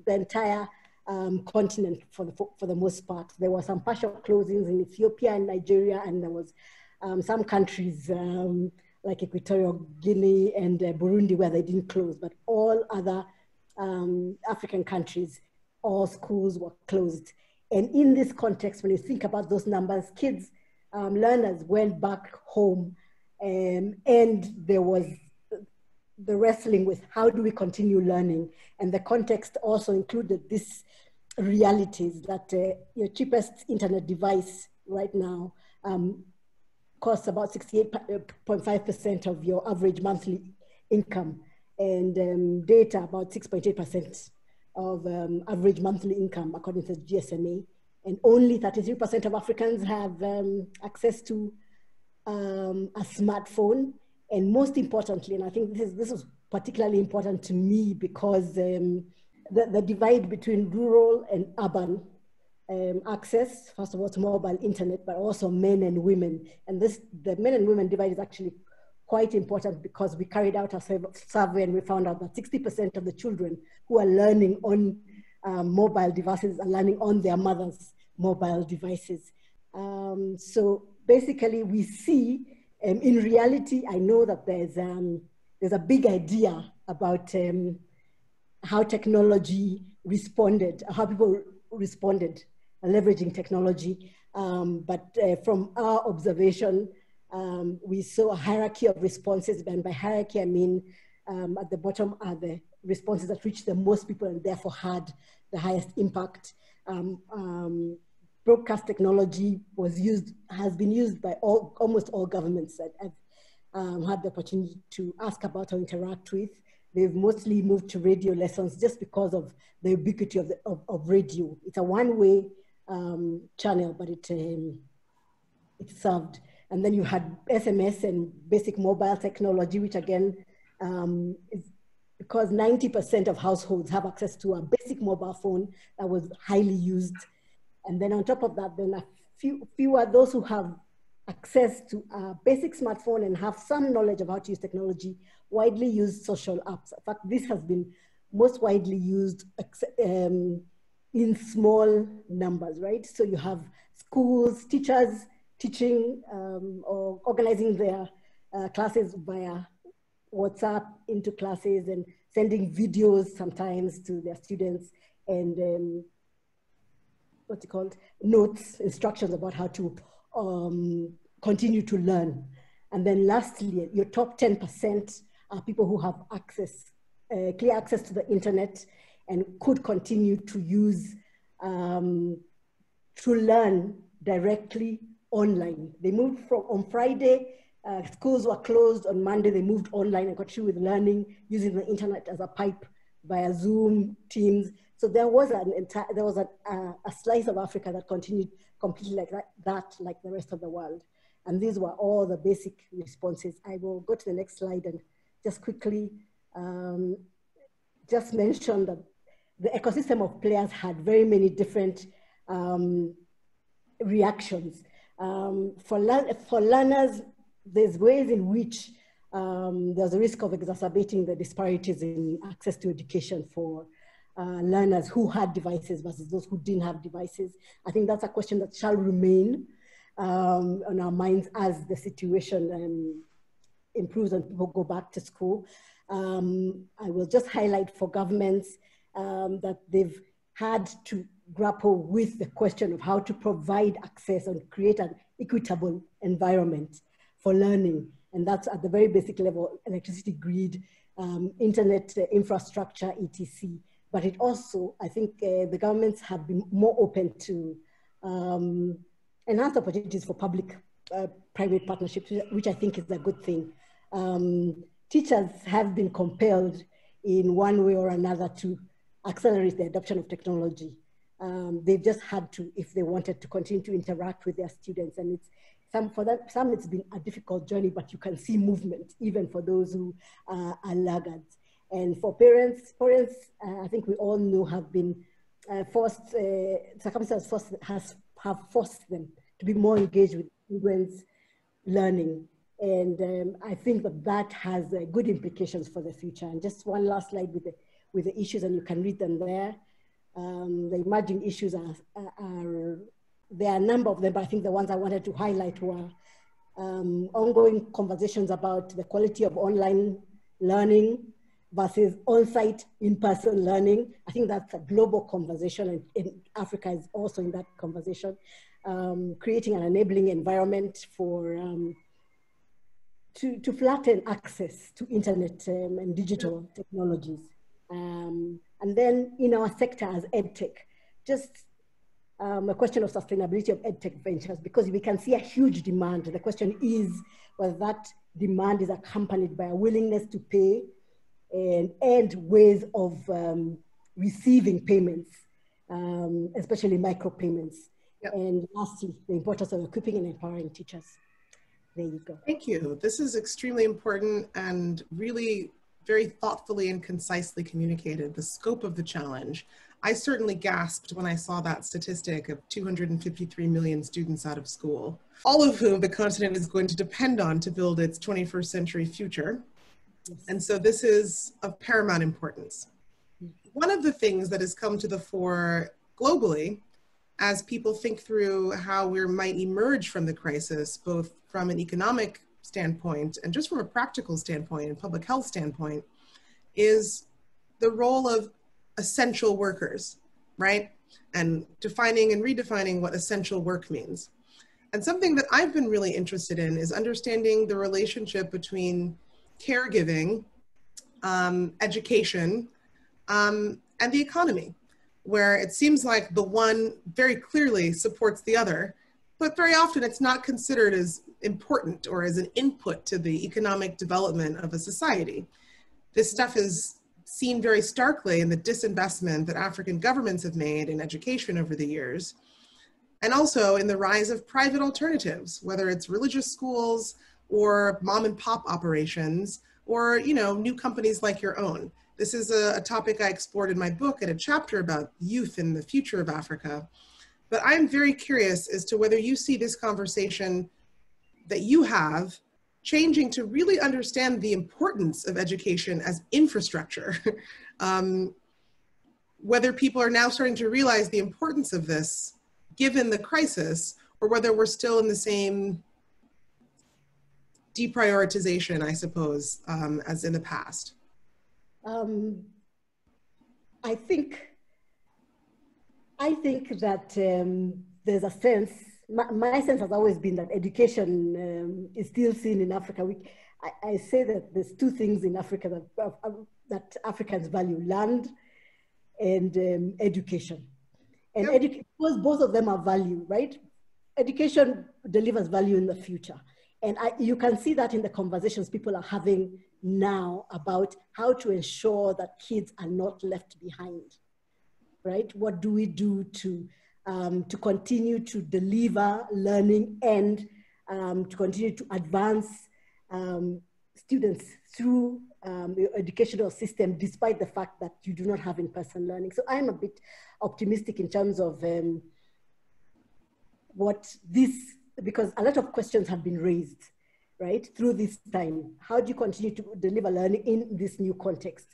the entire um, continent for the, for the most part. There were some partial closings in Ethiopia and Nigeria, and there was um, some countries um, like Equatorial Guinea and uh, Burundi where they didn't close, but all other um, African countries, all schools were closed. And in this context, when you think about those numbers, kids, learners went back home um, and there was the wrestling with how do we continue learning. And the context also included this realities that uh, your cheapest internet device right now um, costs about 68.5% of your average monthly income and um, data about 6.8% of um, average monthly income according to the GSMA. And only 33% of Africans have um, access to um, a smartphone, and most importantly, and I think this is this is particularly important to me because um, the, the divide between rural and urban um, access, first of all, to mobile internet, but also men and women. And this, the men and women divide is actually quite important because we carried out a survey and we found out that 60% of the children who are learning on um, mobile devices are learning on their mother's mobile devices. Um, so basically we see, um, in reality, I know that there's, um, there's a big idea about um, how technology responded, how people responded, uh, leveraging technology. Um, but uh, from our observation, um, we saw a hierarchy of responses, and by hierarchy I mean um, at the bottom are the responses that reached the most people and therefore had the highest impact. Um, um, broadcast technology was used, has been used by all, almost all governments that I've um, had the opportunity to ask about or interact with. They've mostly moved to radio lessons just because of the ubiquity of, the, of, of radio. It's a one-way um, channel, but it, um, it served. And then you had SMS and basic mobile technology, which again, um, is because 90% of households have access to a basic mobile phone that was highly used. And then on top of that, then a few, few are those who have access to a basic smartphone and have some knowledge of how to use technology, widely used social apps. In fact, this has been most widely used um, in small numbers, right? So you have schools, teachers teaching um, or organizing their uh, classes via WhatsApp into classes and sending videos sometimes to their students and um, what's it called? Notes, instructions about how to um, continue to learn. And then lastly, your top 10% are people who have access, uh, clear access to the internet and could continue to use, um, to learn directly online. They moved from on Friday, uh, schools were closed on Monday, they moved online and continued with learning using the internet as a pipe via Zoom, Teams. So there was an entire, there was a, slice of Africa that continued completely like that, that, like the rest of the world. And these were all the basic responses. I will go to the next slide and just quickly um, just mention that the ecosystem of players had very many different um, reactions. Um, for, for learners, there's ways in which um, there's a risk of exacerbating the disparities in access to education for uh, learners who had devices versus those who didn't have devices. I think that's a question that shall remain um, on our minds as the situation um, improves and people go back to school. Um, I will just highlight for governments um, that they've had to grapple with the question of how to provide access and create an equitable environment for learning. And that's at the very basic level, electricity grid, um, internet uh, infrastructure, etc. But it also, I think uh, the governments have been more open to um, enhance opportunities for public uh, private partnerships, which I think is a good thing. Um, teachers have been compelled in one way or another to accelerate the adoption of technology. Um, they've just had to, if they wanted to continue to interact with their students. And it's some, for that, some it's been a difficult journey, but you can see movement even for those who uh, are laggards. And for parents, parents, uh, I think we all know have been uh, forced, uh, circumstances forced, has have forced them to be more engaged with children's learning. And um, I think that that has uh, good implications for the future. And just one last slide with the, with the issues, and you can read them there. Um, the emerging issues are, are, there are a number of them, but I think the ones I wanted to highlight were um, ongoing conversations about the quality of online learning versus on-site in-person learning. I think that's a global conversation and, and Africa is also in that conversation. Um, creating an enabling environment for um, to, to flatten access to internet um, and digital technologies. Um, and then in our sector as EdTech, just um, a question of sustainability of EdTech ventures because we can see a huge demand. The question is whether that demand is accompanied by a willingness to pay and, and ways of um, receiving payments, um, especially micropayments. Yep. And lastly, the importance of equipping and empowering teachers. There you go. Thank you. This is extremely important and really very thoughtfully and concisely communicated the scope of the challenge. I certainly gasped when I saw that statistic of 253 million students out of school, all of whom the continent is going to depend on to build its 21st century future. And so this is of paramount importance. One of the things that has come to the fore globally as people think through how we might emerge from the crisis, both from an economic standpoint and just from a practical standpoint and public health standpoint, is the role of essential workers, right? And defining and redefining what essential work means. And something that I've been really interested in is understanding the relationship between caregiving, um, education, um, and the economy, where it seems like the one very clearly supports the other, but very often it's not considered as important or as an input to the economic development of a society. This stuff is seen very starkly in the disinvestment that African governments have made in education over the years, and also in the rise of private alternatives, whether it's religious schools or mom and pop operations or you know new companies like your own This is a, a topic I explored in my book and a chapter about youth and the future of Africa. But I'm very curious as to whether you see this conversation that you have changing to really understand the importance of education as infrastructure. um, whether people are now starting to realize the importance of this given the crisis, or whether we're still in the same deprioritization, I suppose, um, as in the past. Um, I think, I think that um, there's a sense my, my, sense has always been that education um, is still seen in Africa. We, I, I, say that there's two things in Africa that, uh, that Africans value, land and um, education. And yep. edu- both of them are value, right? Education delivers value in the future. And I, you can see that in the conversations people are having now about how to ensure that kids are not left behind, right? What do we do to um, to continue to deliver learning and um, to continue to advance um, students through um, your educational system, despite the fact that you do not have in-person learning. So I'm a bit optimistic in terms of um, what this, because a lot of questions have been raised, right, through this time. How do you continue to deliver learning in this new context?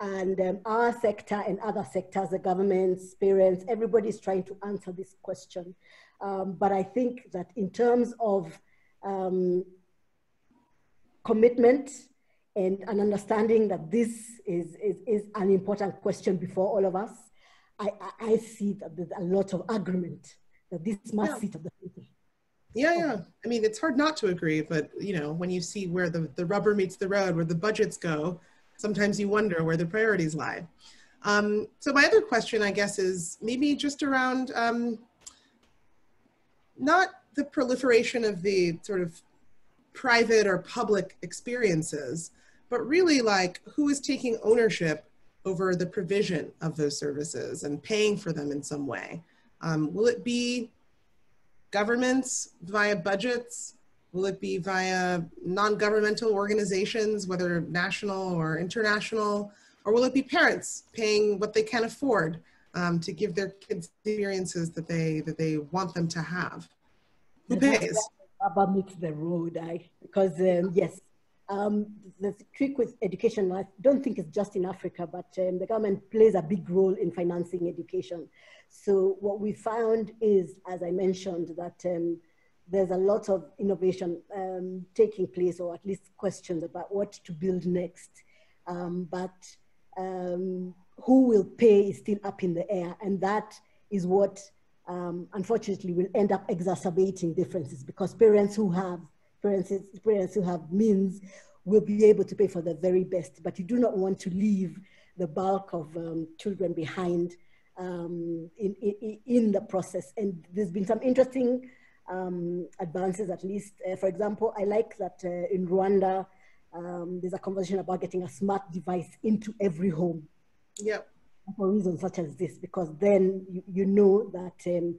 And um, our sector and other sectors, the governments, parents, everybody's trying to answer this question. Um, but I think that in terms of um, commitment and an understanding that this is, is, is an important question before all of us, I, I, I see that there's a lot of agreement that this must yeah. sit at the. Yeah, yeah. I mean, it's hard not to agree, but you know, when you see where the, the rubber meets the road, where the budgets go, sometimes you wonder where the priorities lie. Um, so my other question, I guess, is maybe just around um, not the proliferation of the sort of private or public experiences, but really like who is taking ownership over the provision of those services and paying for them in some way. Um, will it be governments via budgets? Will it be via non-governmental organizations, whether national or international? Or will it be parents paying what they can afford um, to give their kids experiences that they, that they want them to have? Who pays? Rubber meets the road, I, because um, yes, um, the trick with education, I don't think it's just in Africa, but um, the government plays a big role in financing education. So what we found is, as I mentioned, that um, there's a lot of innovation um, taking place, or at least questions about what to build next. Um, but um, who will pay is still up in the air, and that is what unfortunately will end up exacerbating differences because parents who have parents, parents who have means will be able to pay for the very best, but you do not want to leave the bulk of um, children behind um, in, in, in the process. And there's been some interesting um, advances at least. Uh, for example, I like that uh, in Rwanda, um, there's a conversation about getting a smart device into every home. Yep. For reasons such as this, because then you, you know that um,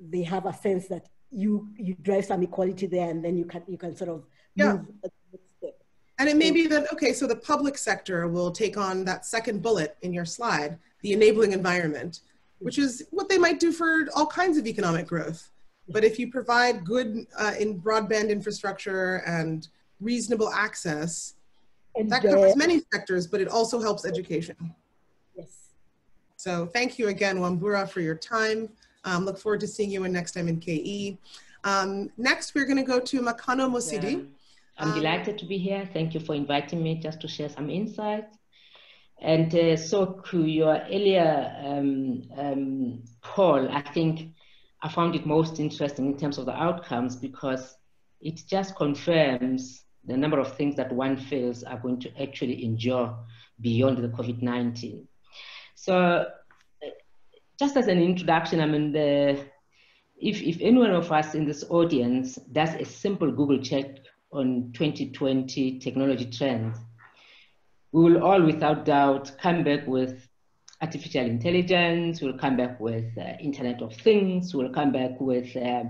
they have a sense that you you drive some equality there, and then you can you can sort of yeah. And it may be that okay, so the public sector will take on that second bullet in your slide, the enabling environment, which is what they might do for all kinds of economic growth. But if you provide good uh, in broadband infrastructure and reasonable access, and that covers many sectors, but it also helps education. Yes. So thank you again, Wambura, for your time. Um, look forward to seeing you next time in KE. Um, next, we're going to go to Makano Mosidi. Um, I'm um, delighted to be here. Thank you for inviting me just to share some insights. And uh, so to your earlier um, um, poll, I think I found it most interesting in terms of the outcomes because it just confirms the number of things that one feels are going to actually endure beyond the COVID-19. So just as an introduction, I mean, the, if, if any one of us in this audience does a simple Google check on 2020 technology trends, we will all without doubt come back with artificial intelligence, we'll come back with uh, Internet of Things, we'll come back with uh,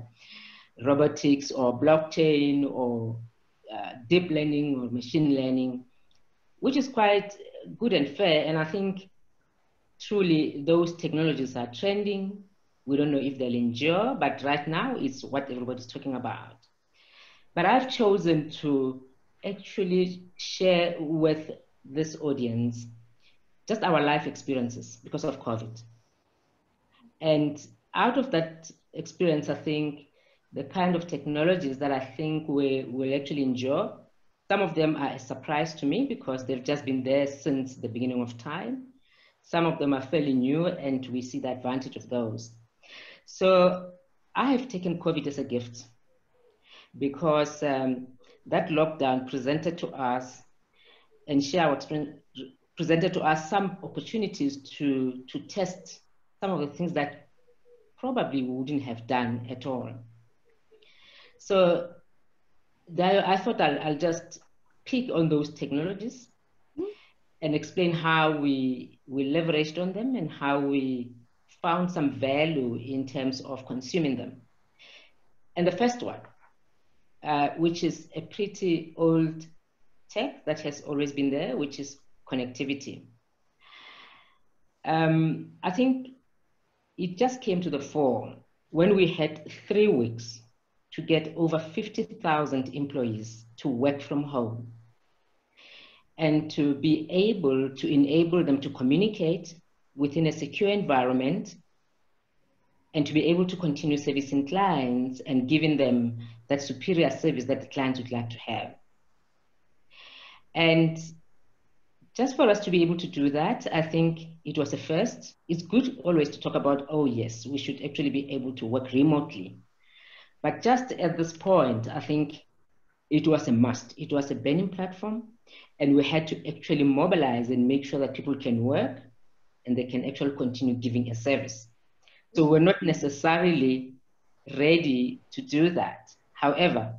robotics or blockchain or uh, deep learning or machine learning. which is quite good and fair. And I think truly those technologies are trending. We don't know if they'll endure, but right now it's what everybody's talking about. But I've chosen to actually share with this audience just our life experiences because of COVID. And out of that experience, I think the kind of technologies that I think we will actually endure, some of them are a surprise to me because they've just been there since the beginning of time. Some of them are fairly new and we see the advantage of those. So I have taken COVID as a gift because um, that lockdown presented to us and share our presented to us some opportunities to, to test some of the things that probably we wouldn't have done at all. So I thought I'll, I'll just pick on those technologies and explain how we, we leveraged on them and how we found some value in terms of consuming them. And the first one, uh, which is a pretty old tech that has always been there, which is connectivity. Um, I think it just came to the fore when we had three weeks to get over 50,000 employees to work from home and to be able to enable them to communicate within a secure environment and to be able to continue servicing clients and giving them that superior service that the clients would like to have. And just for us to be able to do that, I think it was a first. It's good always to talk about, oh, yes, we should actually be able to work remotely. But just at this point, I think it was a must. It was a burning platform, and we had to actually mobilize and make sure that people can work and they can actually continue giving a service. So we're not necessarily ready to do that. However,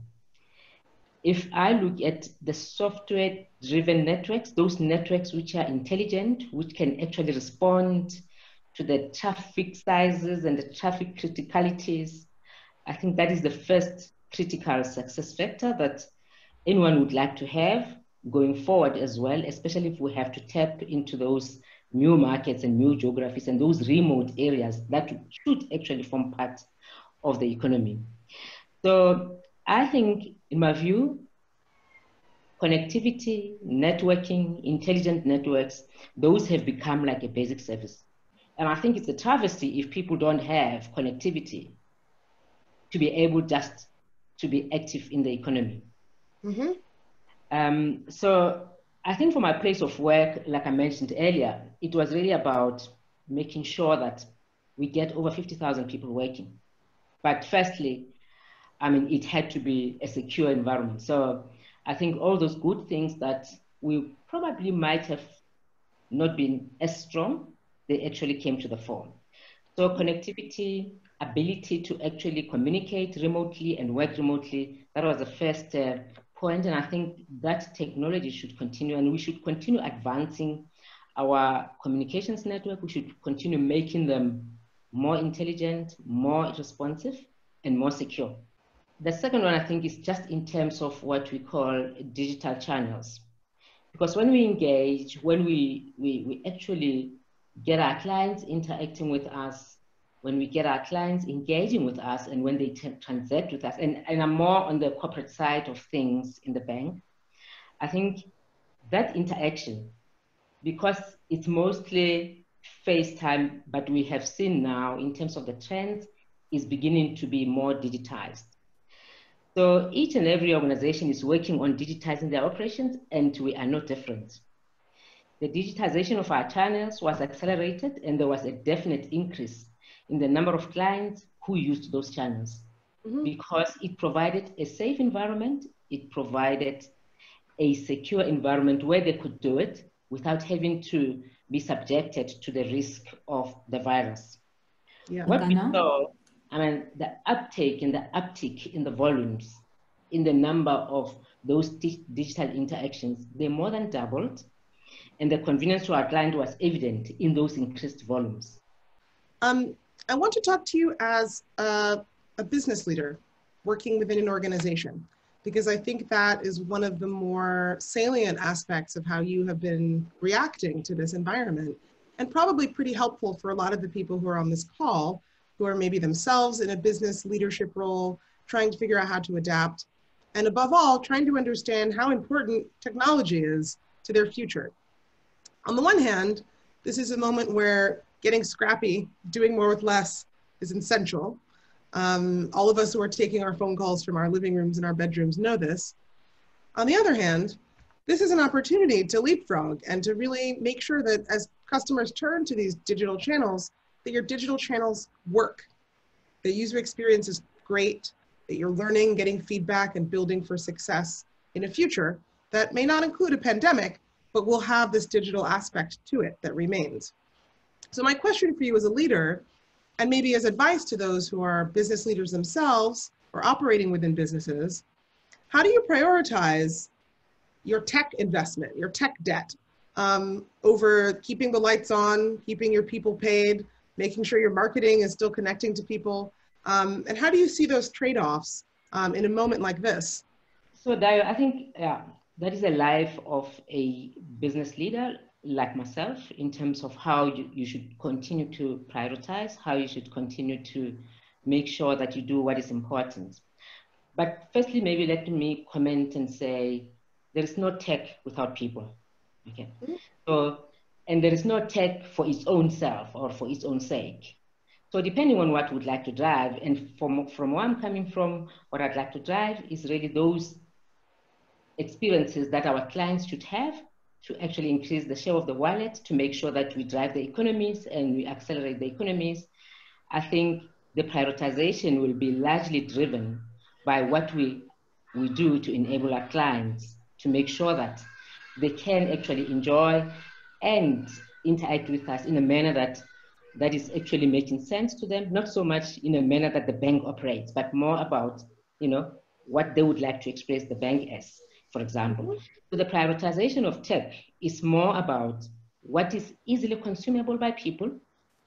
if I look at the software driven networks, those networks which are intelligent, which can actually respond to the traffic sizes and the traffic criticalities, I think that is the first critical success factor that anyone would like to have going forward as well, especially if we have to tap into those new markets and new geographies and those remote areas that should actually form part of the economy. So I think, in my view, connectivity, networking, intelligent networks, those have become like a basic service. And I think it's a travesty if people don't have connectivity to be able just to be active in the economy. Mm-hmm. Um, so I think for my place of work, like I mentioned earlier, it was really about making sure that we get over 50,000 people working. But firstly, I mean, it had to be a secure environment. So I think all those good things that we probably might have not been as strong, they actually came to the fore. So connectivity, ability to actually communicate remotely and work remotely, that was the first uh, point, And I think that technology should continue and we should continue advancing our communications network. We should continue making them more intelligent, more responsive, and more secure. The second one, I think, is just in terms of what we call digital channels. Because when we engage, when we, we, we actually get our clients interacting with us, when we get our clients engaging with us, and when they transact with us, and, and I'm more on the corporate side of things in the bank, I think that interaction, because it's mostly FaceTime, but we have seen now in terms of the trends, is beginning to be more digitized. So each and every organization is working on digitizing their operations and we are no different. The digitization of our channels was accelerated and there was a definite increase in the number of clients who used those channels mm-hmm. because it provided a safe environment, it provided a secure environment where they could do it without having to be subjected to the risk of the virus. Yeah. What we saw I mean, the uptake and the uptick in the volumes, in the number of those digital interactions, they more than doubled. And the convenience to our client was evident in those increased volumes. Um, I want to talk to you as a, a business leader working within an organization. because I think that is one of the more salient aspects of how you have been reacting to this environment and probably pretty helpful for a lot of the people who are on this call who are maybe themselves in a business leadership role, trying to figure out how to adapt, and above all, trying to understand how important technology is to their future. On the one hand, this is a moment where getting scrappy, doing more with less is essential. Um, all of us who are taking our phone calls from our living rooms and our bedrooms know this. On the other hand, this is an opportunity to leapfrog and to really make sure that as customers turn to these digital channels, that your digital channels work. The user experience is great, that you're learning, getting feedback, and building for success in a future that may not include a pandemic, but will have this digital aspect to it that remains. So my question for you as a leader, and maybe as advice to those who are business leaders themselves or operating within businesses, how do you prioritize your tech investment, your tech debt, um, over keeping the lights on, keeping your people paid, making sure your marketing is still connecting to people. Um, and how do you see those trade-offs um, in a moment like this? So Dayo, I think yeah, that is a life of a business leader like myself in terms of how you, you should continue to prioritize, how you should continue to make sure that you do what is important. But firstly, maybe let me comment and say there is no tech without people. Okay. So, and there is no tech for its own self or for its own sake. So depending on what we'd like to drive, and from, from where I'm coming from, what I'd like to drive is really those experiences that our clients should have to actually increase the share of the wallet to make sure that we drive the economies and we accelerate the economies. I think the prioritization will be largely driven by what we, we do to enable our clients to make sure that they can actually enjoy and interact with us in a manner that that is actually making sense to them, not so much in a manner that the bank operates, but more about, you know, what they would like to express the bank as, for example. Mm-hmm. So the prioritization of tech is more about what is easily consumable by people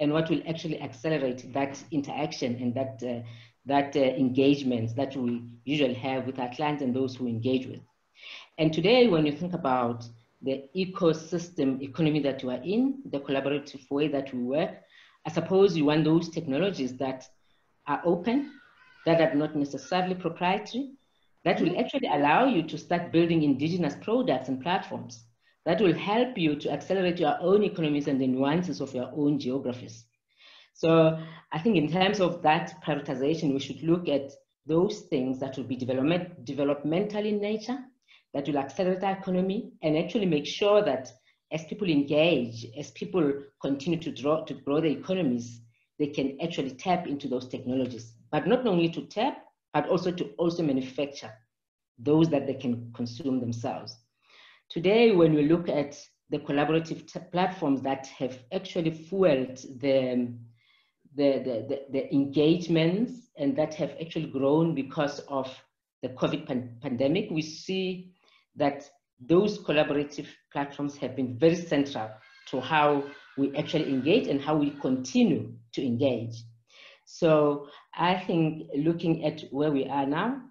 and what will actually accelerate that interaction and that, uh, that uh, engagement that we usually have with our clients and those who engage with. And today, when you think about the ecosystem economy that we are in, the collaborative way that we work, I suppose you want those technologies that are open, that are not necessarily proprietary, that will actually allow you to start building indigenous products and platforms that will help you to accelerate your own economies and the nuances of your own geographies. So I think in terms of that prioritization, we should look at those things that will be development, developmental in nature, that will accelerate our economy and actually make sure that as people engage, as people continue to, draw, to grow their economies, they can actually tap into those technologies. But not only to tap, but also to also manufacture those that they can consume themselves. Today, when we look at the collaborative platforms that have actually fueled the, the, the, the, engagements and that have actually grown because of the COVID pan pandemic, we see that those collaborative platforms have been very central to how we actually engage and how we continue to engage. So I think looking at where we are now,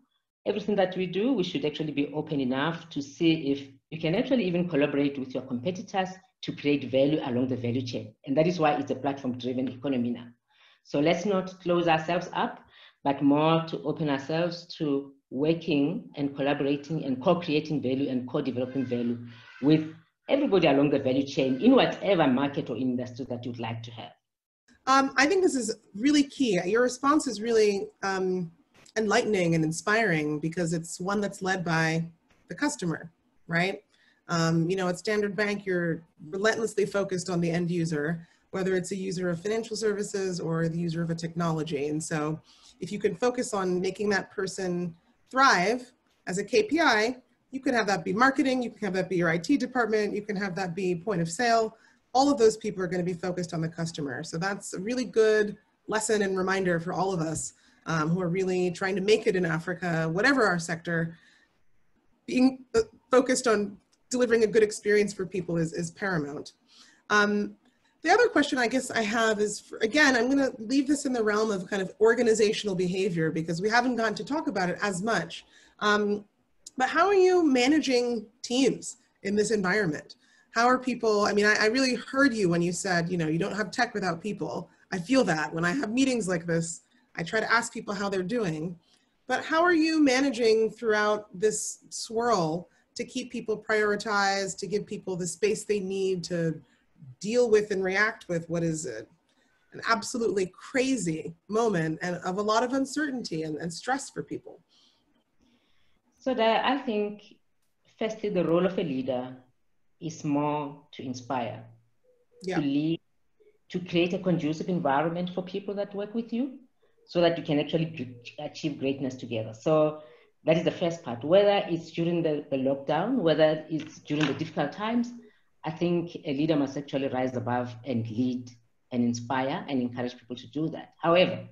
everything that we do, we should actually be open enough to see if you can actually even collaborate with your competitors to create value along the value chain. And that is why it's a platform driven economy now. So let's not close ourselves up, but more to open ourselves to working and collaborating and co-creating value and co-developing value with everybody along the value chain in whatever market or industry that you'd like to have. Um, I think this is really key. Your response is really um, enlightening and inspiring because it's one that's led by the customer, right? Um, you know, at Standard Bank, you're relentlessly focused on the end user, whether it's a user of financial services or the user of a technology. And so if you can focus on making that person thrive as a KPI, you can have that be marketing, you can have that be your IT department, you can have that be point of sale. All of those people are going to be focused on the customer. So that's a really good lesson and reminder for all of us um, who are really trying to make it in Africa, whatever our sector, being uh, focused on delivering a good experience for people is, is paramount. Um, the other question I guess I have is, for, again, I'm going to leave this in the realm of kind of organizational behavior because we haven't gotten to talk about it as much. Um, but how are you managing teams in this environment? How are people, I mean, I, I really heard you when you said, you know, you don't have tech without people. I feel that when I have meetings like this, I try to ask people how they're doing. But how are you managing throughout this swirl to keep people prioritized, to give people the space they need to deal with and react with what is an absolutely crazy moment and of a lot of uncertainty and, and stress for people? So that I think, firstly, the role of a leader is more to inspire, yeah. to lead, to create a conducive environment for people that work with you so that you can actually achieve greatness together. So that is the first part. Whether it's during the, the lockdown, whether it's during the difficult times, I think a leader must actually rise above and lead and inspire and encourage people to do that. However,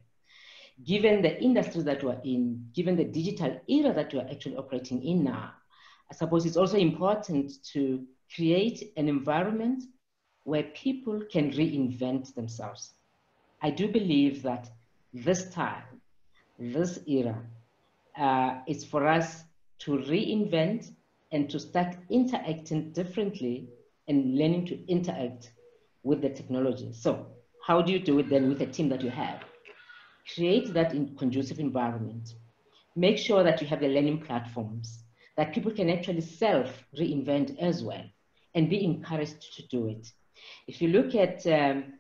given the industry that we're in, given the digital era that we're actually operating in now, I suppose it's also important to create an environment where people can reinvent themselves. I do believe that this time, this era, uh, is for us to reinvent and to start interacting differently and learning to interact with the technology. So how do you do it then with the team that you have? Create that conducive environment. Make sure that you have the learning platforms that people can actually self reinvent as well and be encouraged to do it. If you look at um,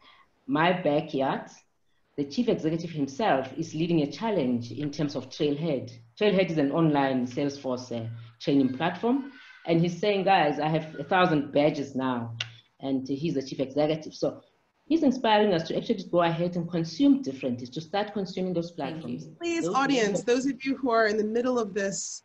my backyard, the chief executive himself is leading a challenge in terms of Trailhead. Trailhead is an online Salesforce uh, training platform. And he's saying, guys, I have a thousand badges now. And he's the chief executive. So he's inspiring us to actually go ahead and consume differently, to start consuming those platforms. Please, those audience, those of you who are in the middle of this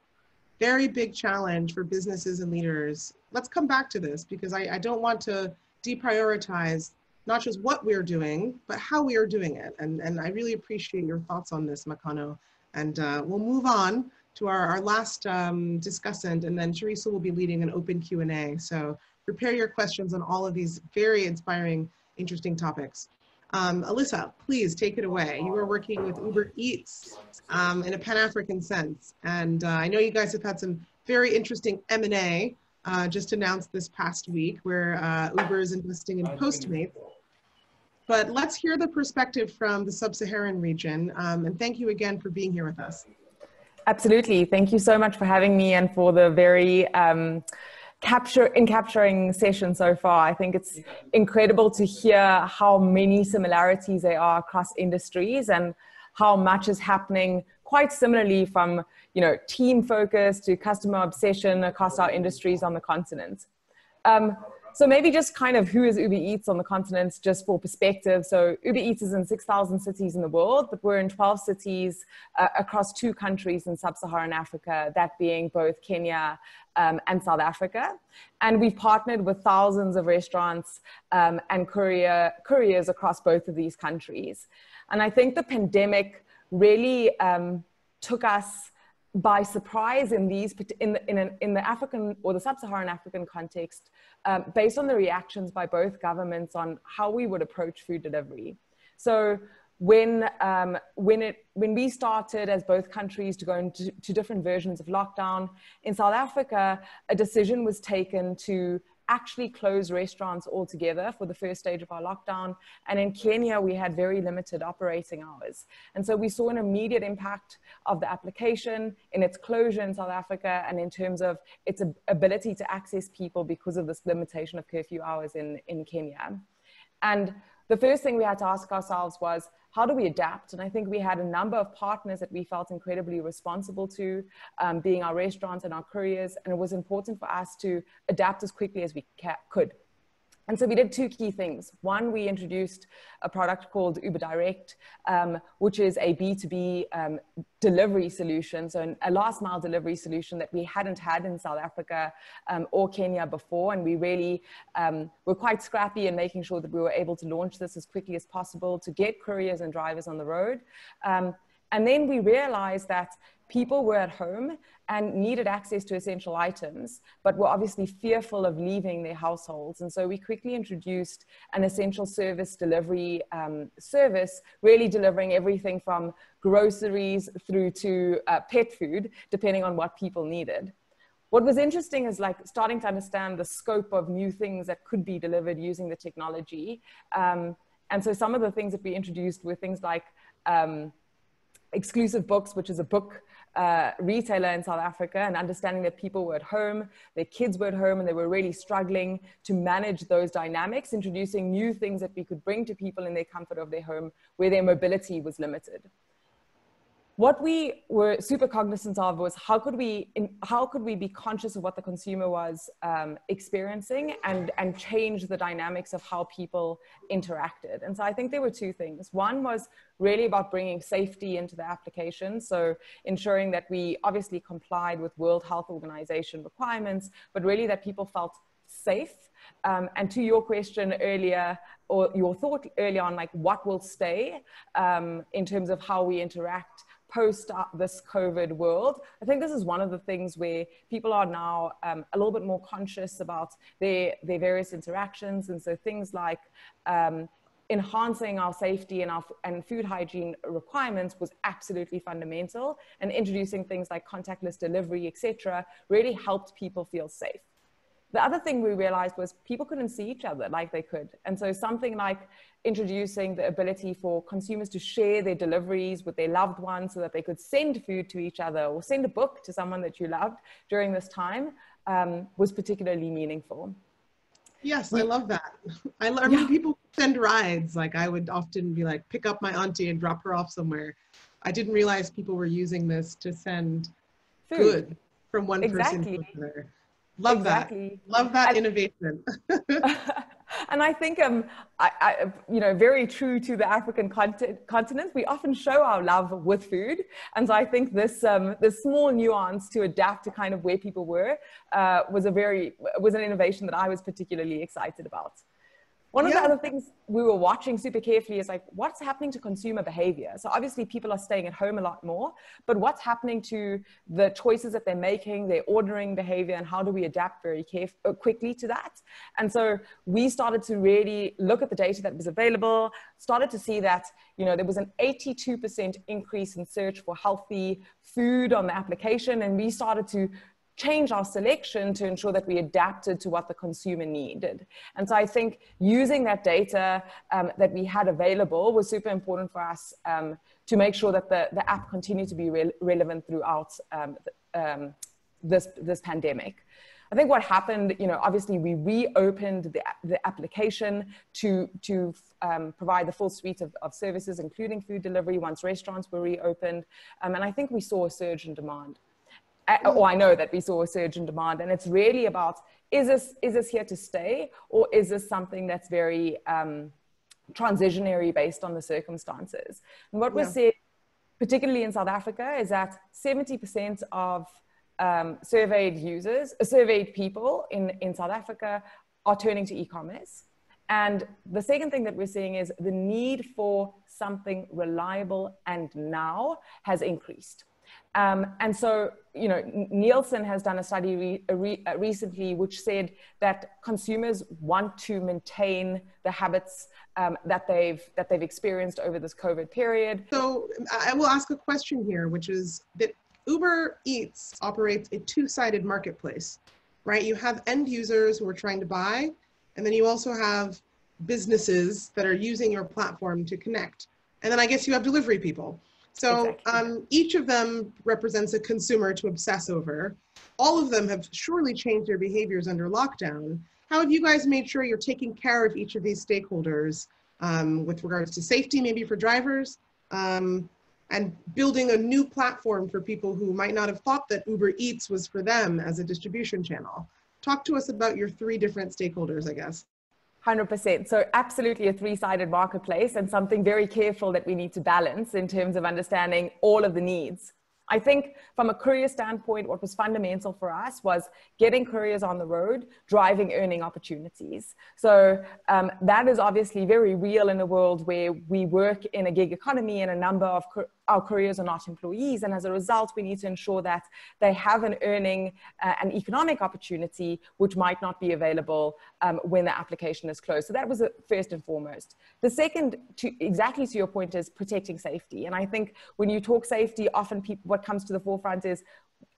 very big challenge for businesses and leaders, let's come back to this because I, I don't want to deprioritize not just what we're doing, but how we are doing it. And, and I really appreciate your thoughts on this, Makano. And uh, we'll move on to our, our last um, discussant, and then Teresa will be leading an open Q&A. So prepare your questions on all of these very inspiring, interesting topics. Um, Ailyssa, please take it away. You are working with Uber Eats um, in a Pan-African sense. And uh, I know you guys have had some very interesting M&A uh, just announced this past week where uh, Uber is investing in Postmates. But let's hear the perspective from the sub-Saharan region. Um, and thank you again for being here with us. Absolutely. Thank you so much for having me and for the very um, capture in capturing session so far. I think it's incredible to hear how many similarities there are across industries and how much is happening quite similarly from you know, team focus to customer obsession across our industries on the continent. Um, so maybe just kind of who is Uber Eats on the continent, just for perspective. So Uber Eats is in 6,000 cities in the world, but we're in 12 cities uh, across two countries in sub-Saharan Africa, that being both Kenya um, and South Africa. And we've partnered with thousands of restaurants um, and courier, couriers across both of these countries. And I think the pandemic really um, took us by surprise in these in the, in, an, in the African or the sub-Saharan African context, um, based on the reactions by both governments on how we would approach food delivery. So when um, when it when we started as both countries to go into to different versions of lockdown in South Africa, a decision was taken to actually close restaurants altogether for the first stage of our lockdown. And in Kenya, we had very limited operating hours. And so we saw an immediate impact of the application in its closure in South Africa and in terms of its ability to access people because of this limitation of curfew hours in, in Kenya. And the first thing we had to ask ourselves was, how do we adapt? And I think we had a number of partners that we felt incredibly responsible to, um, being our restaurants and our couriers. And it was important for us to adapt as quickly as we could. And so we did two key things. One, we introduced a product called Uber Direct, um, which is a B2B um, delivery solution, so a last mile delivery solution that we hadn't had in South Africa um, or Kenya before. And we really um, were quite scrappy in making sure that we were able to launch this as quickly as possible to get couriers and drivers on the road. And then we realized that people were at home and needed access to essential items, but were obviously fearful of leaving their households. And so we quickly introduced an essential service delivery um, service, really delivering everything from groceries through to uh, pet food, depending on what people needed. what was interesting is like starting to understand the scope of new things that could be delivered using the technology. Um, and so some of the things that we introduced were things like um, exclusive books, which is a book uh, retailer in South Africa, and understanding that people were at home, their kids were at home, and they were really struggling to manage those dynamics, introducing new things that we could bring to people in their comfort of their home where their mobility was limited what we were super cognizant of was how could we in, how could we be conscious of what the consumer was um, experiencing and and change the dynamics of how people interacted. And so i think there were two things. One was really about bringing safety into the application. So ensuring that we obviously complied with world health organization requirements but really that people felt safe. Um, and to your question earlier, or your thought earlier on, like what will stay um, in terms of how we interact post this COVID world. I think this is one of the things where people are now um, a little bit more conscious about their, their various interactions. And so things like um, enhancing our safety and our and food hygiene requirements was absolutely fundamental. And introducing things like contactless delivery, etc., really helped people feel safe. The other thing we realized was people couldn't see each other like they could. And so something like introducing the ability for consumers to share their deliveries with their loved ones so that they could send food to each other or send a book to someone that you loved during this time um, was particularly meaningful. Yes, I love that. I, love, I mean, people send rides. Like I would often be like, pick up my auntie and drop her off somewhere. I didn't realize people were using this to send Food. from one exactly. person to another. Love exactly. that. Love that and, innovation. and I think, um, I, I, you know, very true to the African continent, continent, we often show our love with food. And so I think this, um, this small nuance to adapt to kind of where people were uh, was a very, was an innovation that I was particularly excited about. One of yeah. the other things we were watching super carefully is like what's happening to consumer behavior. So obviously people are staying at home a lot more, but what's happening to the choices that they're making, their ordering behavior, and how do we adapt very caref- uh, quickly to that? And so we started to really look at the data that was available, started to see that you know there was an 82% increase in search for healthy food on the application, and we started to change our selection to ensure that we adapted to what the consumer needed. And so I think using that data um, that we had available was super important for us um, to make sure that the, the app continued to be re relevant throughout um, um, this, this pandemic. I think what happened, you know, obviously we reopened the, the application to, to um, provide the full suite of, of services, including food delivery once restaurants were reopened. Um, and I think we saw a surge in demand or I know that we saw a surge in demand, and it's really about is this is this here to stay, or is this something that's very um, transitionary based on the circumstances? And what yeah. we're seeing, particularly in South Africa, is that 70% of um, surveyed users, uh, surveyed people in, in South Africa are turning to e-commerce. And the second thing that we're seeing is the need for something reliable and now has increased. Um, and so, you know, Nielsen has done a study re, re, uh, recently which said that consumers want to maintain the habits um, that they've that they've experienced over this COVID period. So, I will ask a question here, which is that Uber Eats operates a two-sided marketplace, right? You have end users who are trying to buy, and then you also have businesses that are using your platform to connect, and then I guess you have delivery people. So exactly. um, each of them represents a consumer to obsess over. All of them have surely changed their behaviors under lockdown. How have you guys made sure you're taking care of each of these stakeholders um, with regards to safety, maybe for drivers, um, and building a new platform for people who might not have thought that Uber Eats was for them as a distribution channel? Talk to us about your three different stakeholders, I guess. 100%. So, absolutely a three sided marketplace and something very careful that we need to balance in terms of understanding all of the needs I think from a courier standpoint, what was fundamental for us was getting couriers on the road, driving earning opportunities. So um, that is obviously very real in a world where we work in a gig economy and a number of our couriers are not employees. And as a result, we need to ensure that they have an earning, uh, an economic opportunity, which might not be available um, when the application is closed. So that was first and foremost. The second, to, exactly to your point, is protecting safety. And I think when you talk safety, often people, what comes to the forefront is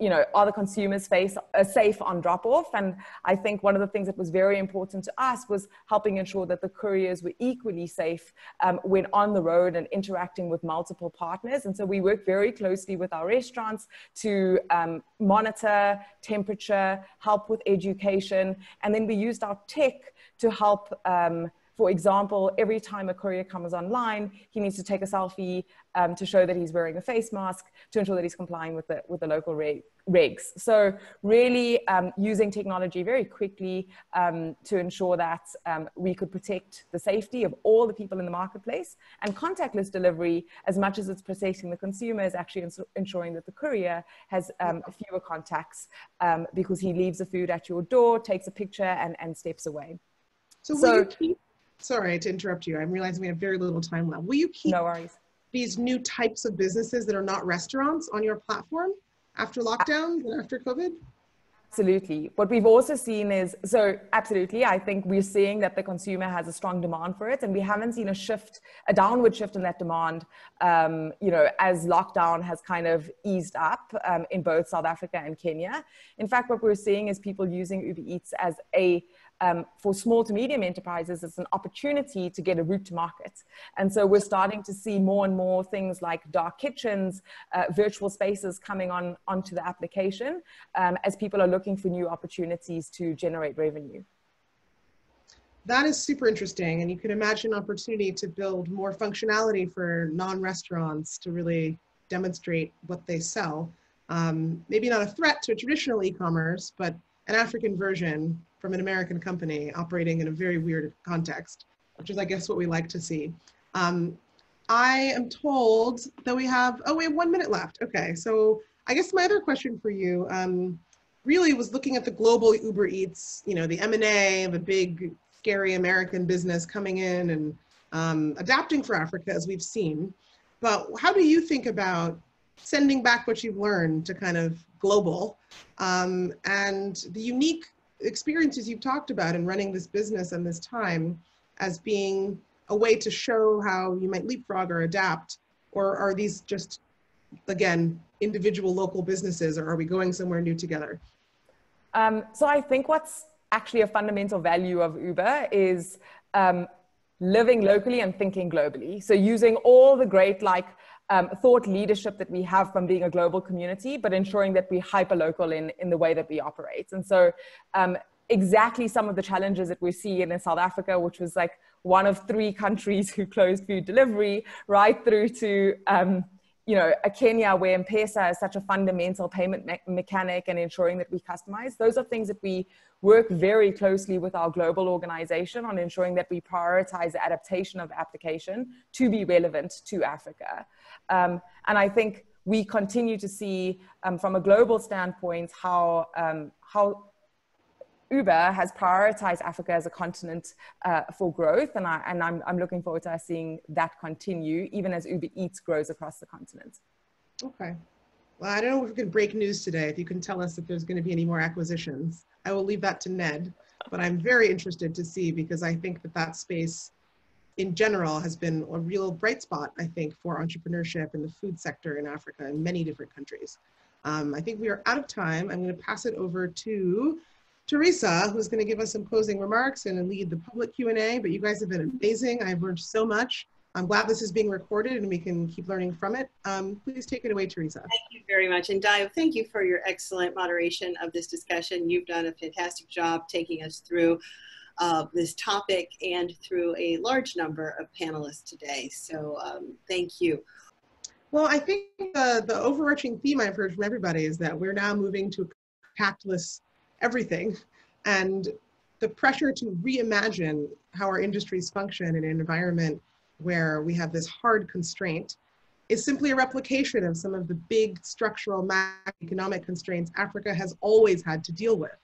you know, are the consumers face, uh, safe on drop off? And I think one of the things that was very important to us was helping ensure that the couriers were equally safe um, when on the road and interacting with multiple partners. And so we work very closely with our restaurants to um, monitor temperature, help with education, and then we used our tech to help. Um, for example, every time a courier comes online, he needs to take a selfie um, to show that he's wearing a face mask to ensure that he's complying with the, with the local reg regs. So really um, using technology very quickly um, to ensure that um, we could protect the safety of all the people in the marketplace and contactless delivery, as much as it's protecting the consumer, is actually ensuring that the courier has um, fewer contacts um, because he leaves the food at your door, takes a picture and, and steps away. So, so will you keep, sorry to interrupt you. I'm realizing we have very little time left. Will you keep no worries. these new types of businesses that are not restaurants on your platform? after lockdown and after COVID? Absolutely. What we've also seen is so absolutely, I think we're seeing that the consumer has a strong demand for it, and we haven't seen a shift, a downward shift in that demand. Um, you know, as lockdown has kind of eased up um, in both South Africa and Kenya. In fact, what we're seeing is people using Uber Eats as a um, for small to medium enterprises, it's an opportunity to get a route to market. And so we're starting to see more and more things like dark kitchens, uh, virtual spaces coming on onto the application um, as people are looking for new opportunities to generate revenue. That is super interesting. And you can imagine opportunity to build more functionality for non-restaurants to really demonstrate what they sell. Um, maybe not a threat to traditional e-commerce, but an African version from an American company operating in a very weird context, which is, I guess, what we like to see. Um, I am told that we have, oh, we have one minute left. Okay, so I guess my other question for you um, really was looking at the global Uber Eats, you know, the M&A of a big, scary American business coming in and um, adapting for Africa, as we've seen. But how do you think about sending back what you've learned to kind of global um, and the unique experiences you've talked about in running this business and this time as being a way to show how you might leapfrog or adapt? Or are these just, again, individual local businesses, or are we going somewhere new together? Um, so I think what's actually a fundamental value of Uber is um, living locally and thinking globally. So using all the great like um, thought leadership that we have from being a global community, but ensuring that we hyper local in, in the way that we operate. And so, um, exactly some of the challenges that we see in South Africa, which was like one of three countries who closed food delivery, right through to um, you know, a Kenya where M-Pesa is such a fundamental payment me mechanic and ensuring that we customize, those are things that we work very closely with our global organization on ensuring that we prioritize the adaptation of application to be relevant to Africa. Um, and I think we continue to see um, from a global standpoint how, um, how Uber has prioritized Africa as a continent uh, for growth, and, I, and I'm, I'm looking forward to seeing that continue, even as Uber Eats grows across the continent. Okay. Well, I don't know if we can break news today, if you can tell us if there's going to be any more acquisitions. I will leave that to Ned, but I'm very interested to see because I think that that space in general has been a real bright spot, I think, for entrepreneurship in the food sector in Africa in many different countries. Um, I think we are out of time. I'm going to pass it over to Teresa, who's going to give us some closing remarks and lead the public Q&A, but you guys have been amazing. I've learned so much. I'm glad this is being recorded and we can keep learning from it. Um, please take it away, Teresa. Thank you very much. And Dayo, thank you for your excellent moderation of this discussion. You've done a fantastic job taking us through uh, this topic and through a large number of panelists today. So um, thank you. Well, I think the, the overarching theme I've heard from everybody is that we're now moving to a contactless everything. And the pressure to reimagine how our industries function in an environment where we have this hard constraint is simply a replication of some of the big structural economic constraints Africa has always had to deal with.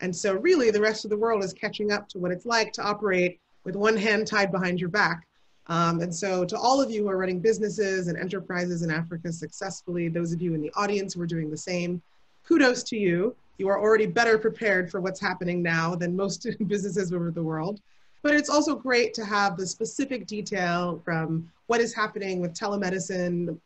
And so really the rest of the world is catching up to what it's like to operate with one hand tied behind your back. Um, and so to all of you who are running businesses and enterprises in Africa successfully, those of you in the audience who are doing the same, kudos to you you are already better prepared for what's happening now than most businesses over the world. But it's also great to have the specific detail from what is happening with telemedicine,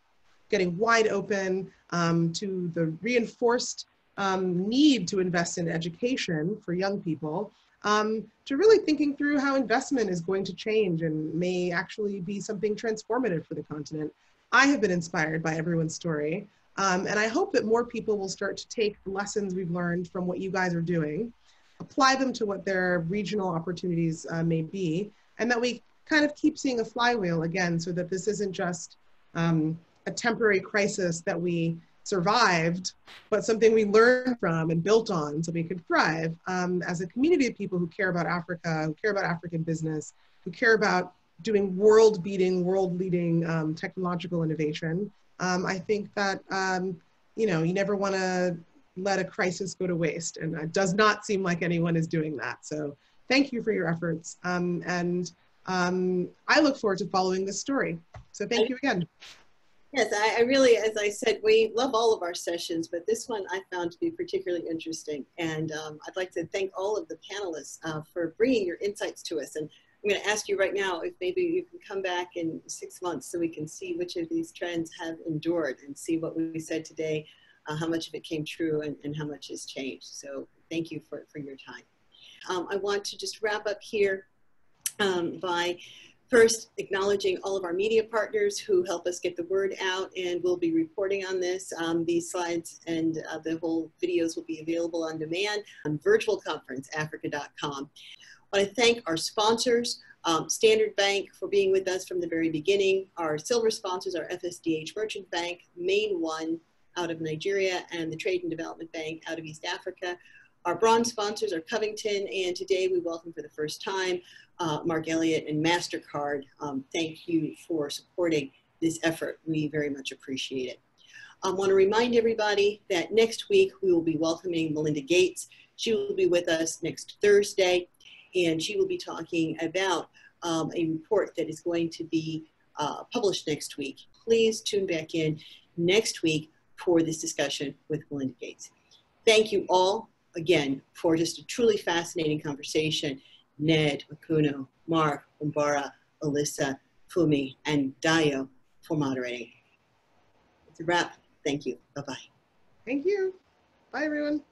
getting wide open um, to the reinforced um, need to invest in education for young people, um, to really thinking through how investment is going to change and may actually be something transformative for the continent. I have been inspired by everyone's story. Um, and I hope that more people will start to take the lessons we've learned from what you guys are doing, apply them to what their regional opportunities uh, may be, and that we kind of keep seeing a flywheel again so that this isn't just um, a temporary crisis that we survived, but something we learned from and built on so we could thrive um, as a community of people who care about Africa, who care about African business, who care about doing world beating, world leading um, technological innovation. Um, I think that, um, you know, you never want to let a crisis go to waste. And it does not seem like anyone is doing that. So thank you for your efforts. Um, and um, I look forward to following this story. So thank you again. Yes, I, I, really, as I said, we love all of our sessions, but this one I found to be particularly interesting. And um, I'd like to thank all of the panelists uh, for bringing your insights to us. And I'm going to ask you right now if maybe you can come back in six months so we can see which of these trends have endured and see what we said today, uh, how much of it came true and, and how much has changed. So thank you for, for your time. Um, I want to just wrap up here um, by First, acknowledging all of our media partners who help us get the word out and we'll be reporting on this. Um, these slides and uh, the whole videos will be available on demand on virtual conference, africa.com. I want to thank our sponsors, um, Standard Bank for being with us from the very beginning. Our silver sponsors are FSDH Merchant Bank, Main One out of Nigeria, and the Trade and Development Bank out of East Africa. Our bronze sponsors are Covington, and today we welcome for the first time uh, Mark Elliott and MasterCard. Um, thank you for supporting this effort. We very much appreciate it. I want to remind everybody that next week we will be welcoming Melinda Gates. She will be with us next Thursday, and she will be talking about um, a report that is going to be uh, published next week. Please tune back in next week for this discussion with Melinda Gates. Thank you all again for just a truly fascinating conversation. Ned, Makano, Mark, Wambura, Ailyssa, Funmi, and Dayo for moderating. It's a wrap. Thank you. Bye-bye. Thank you. Bye, everyone.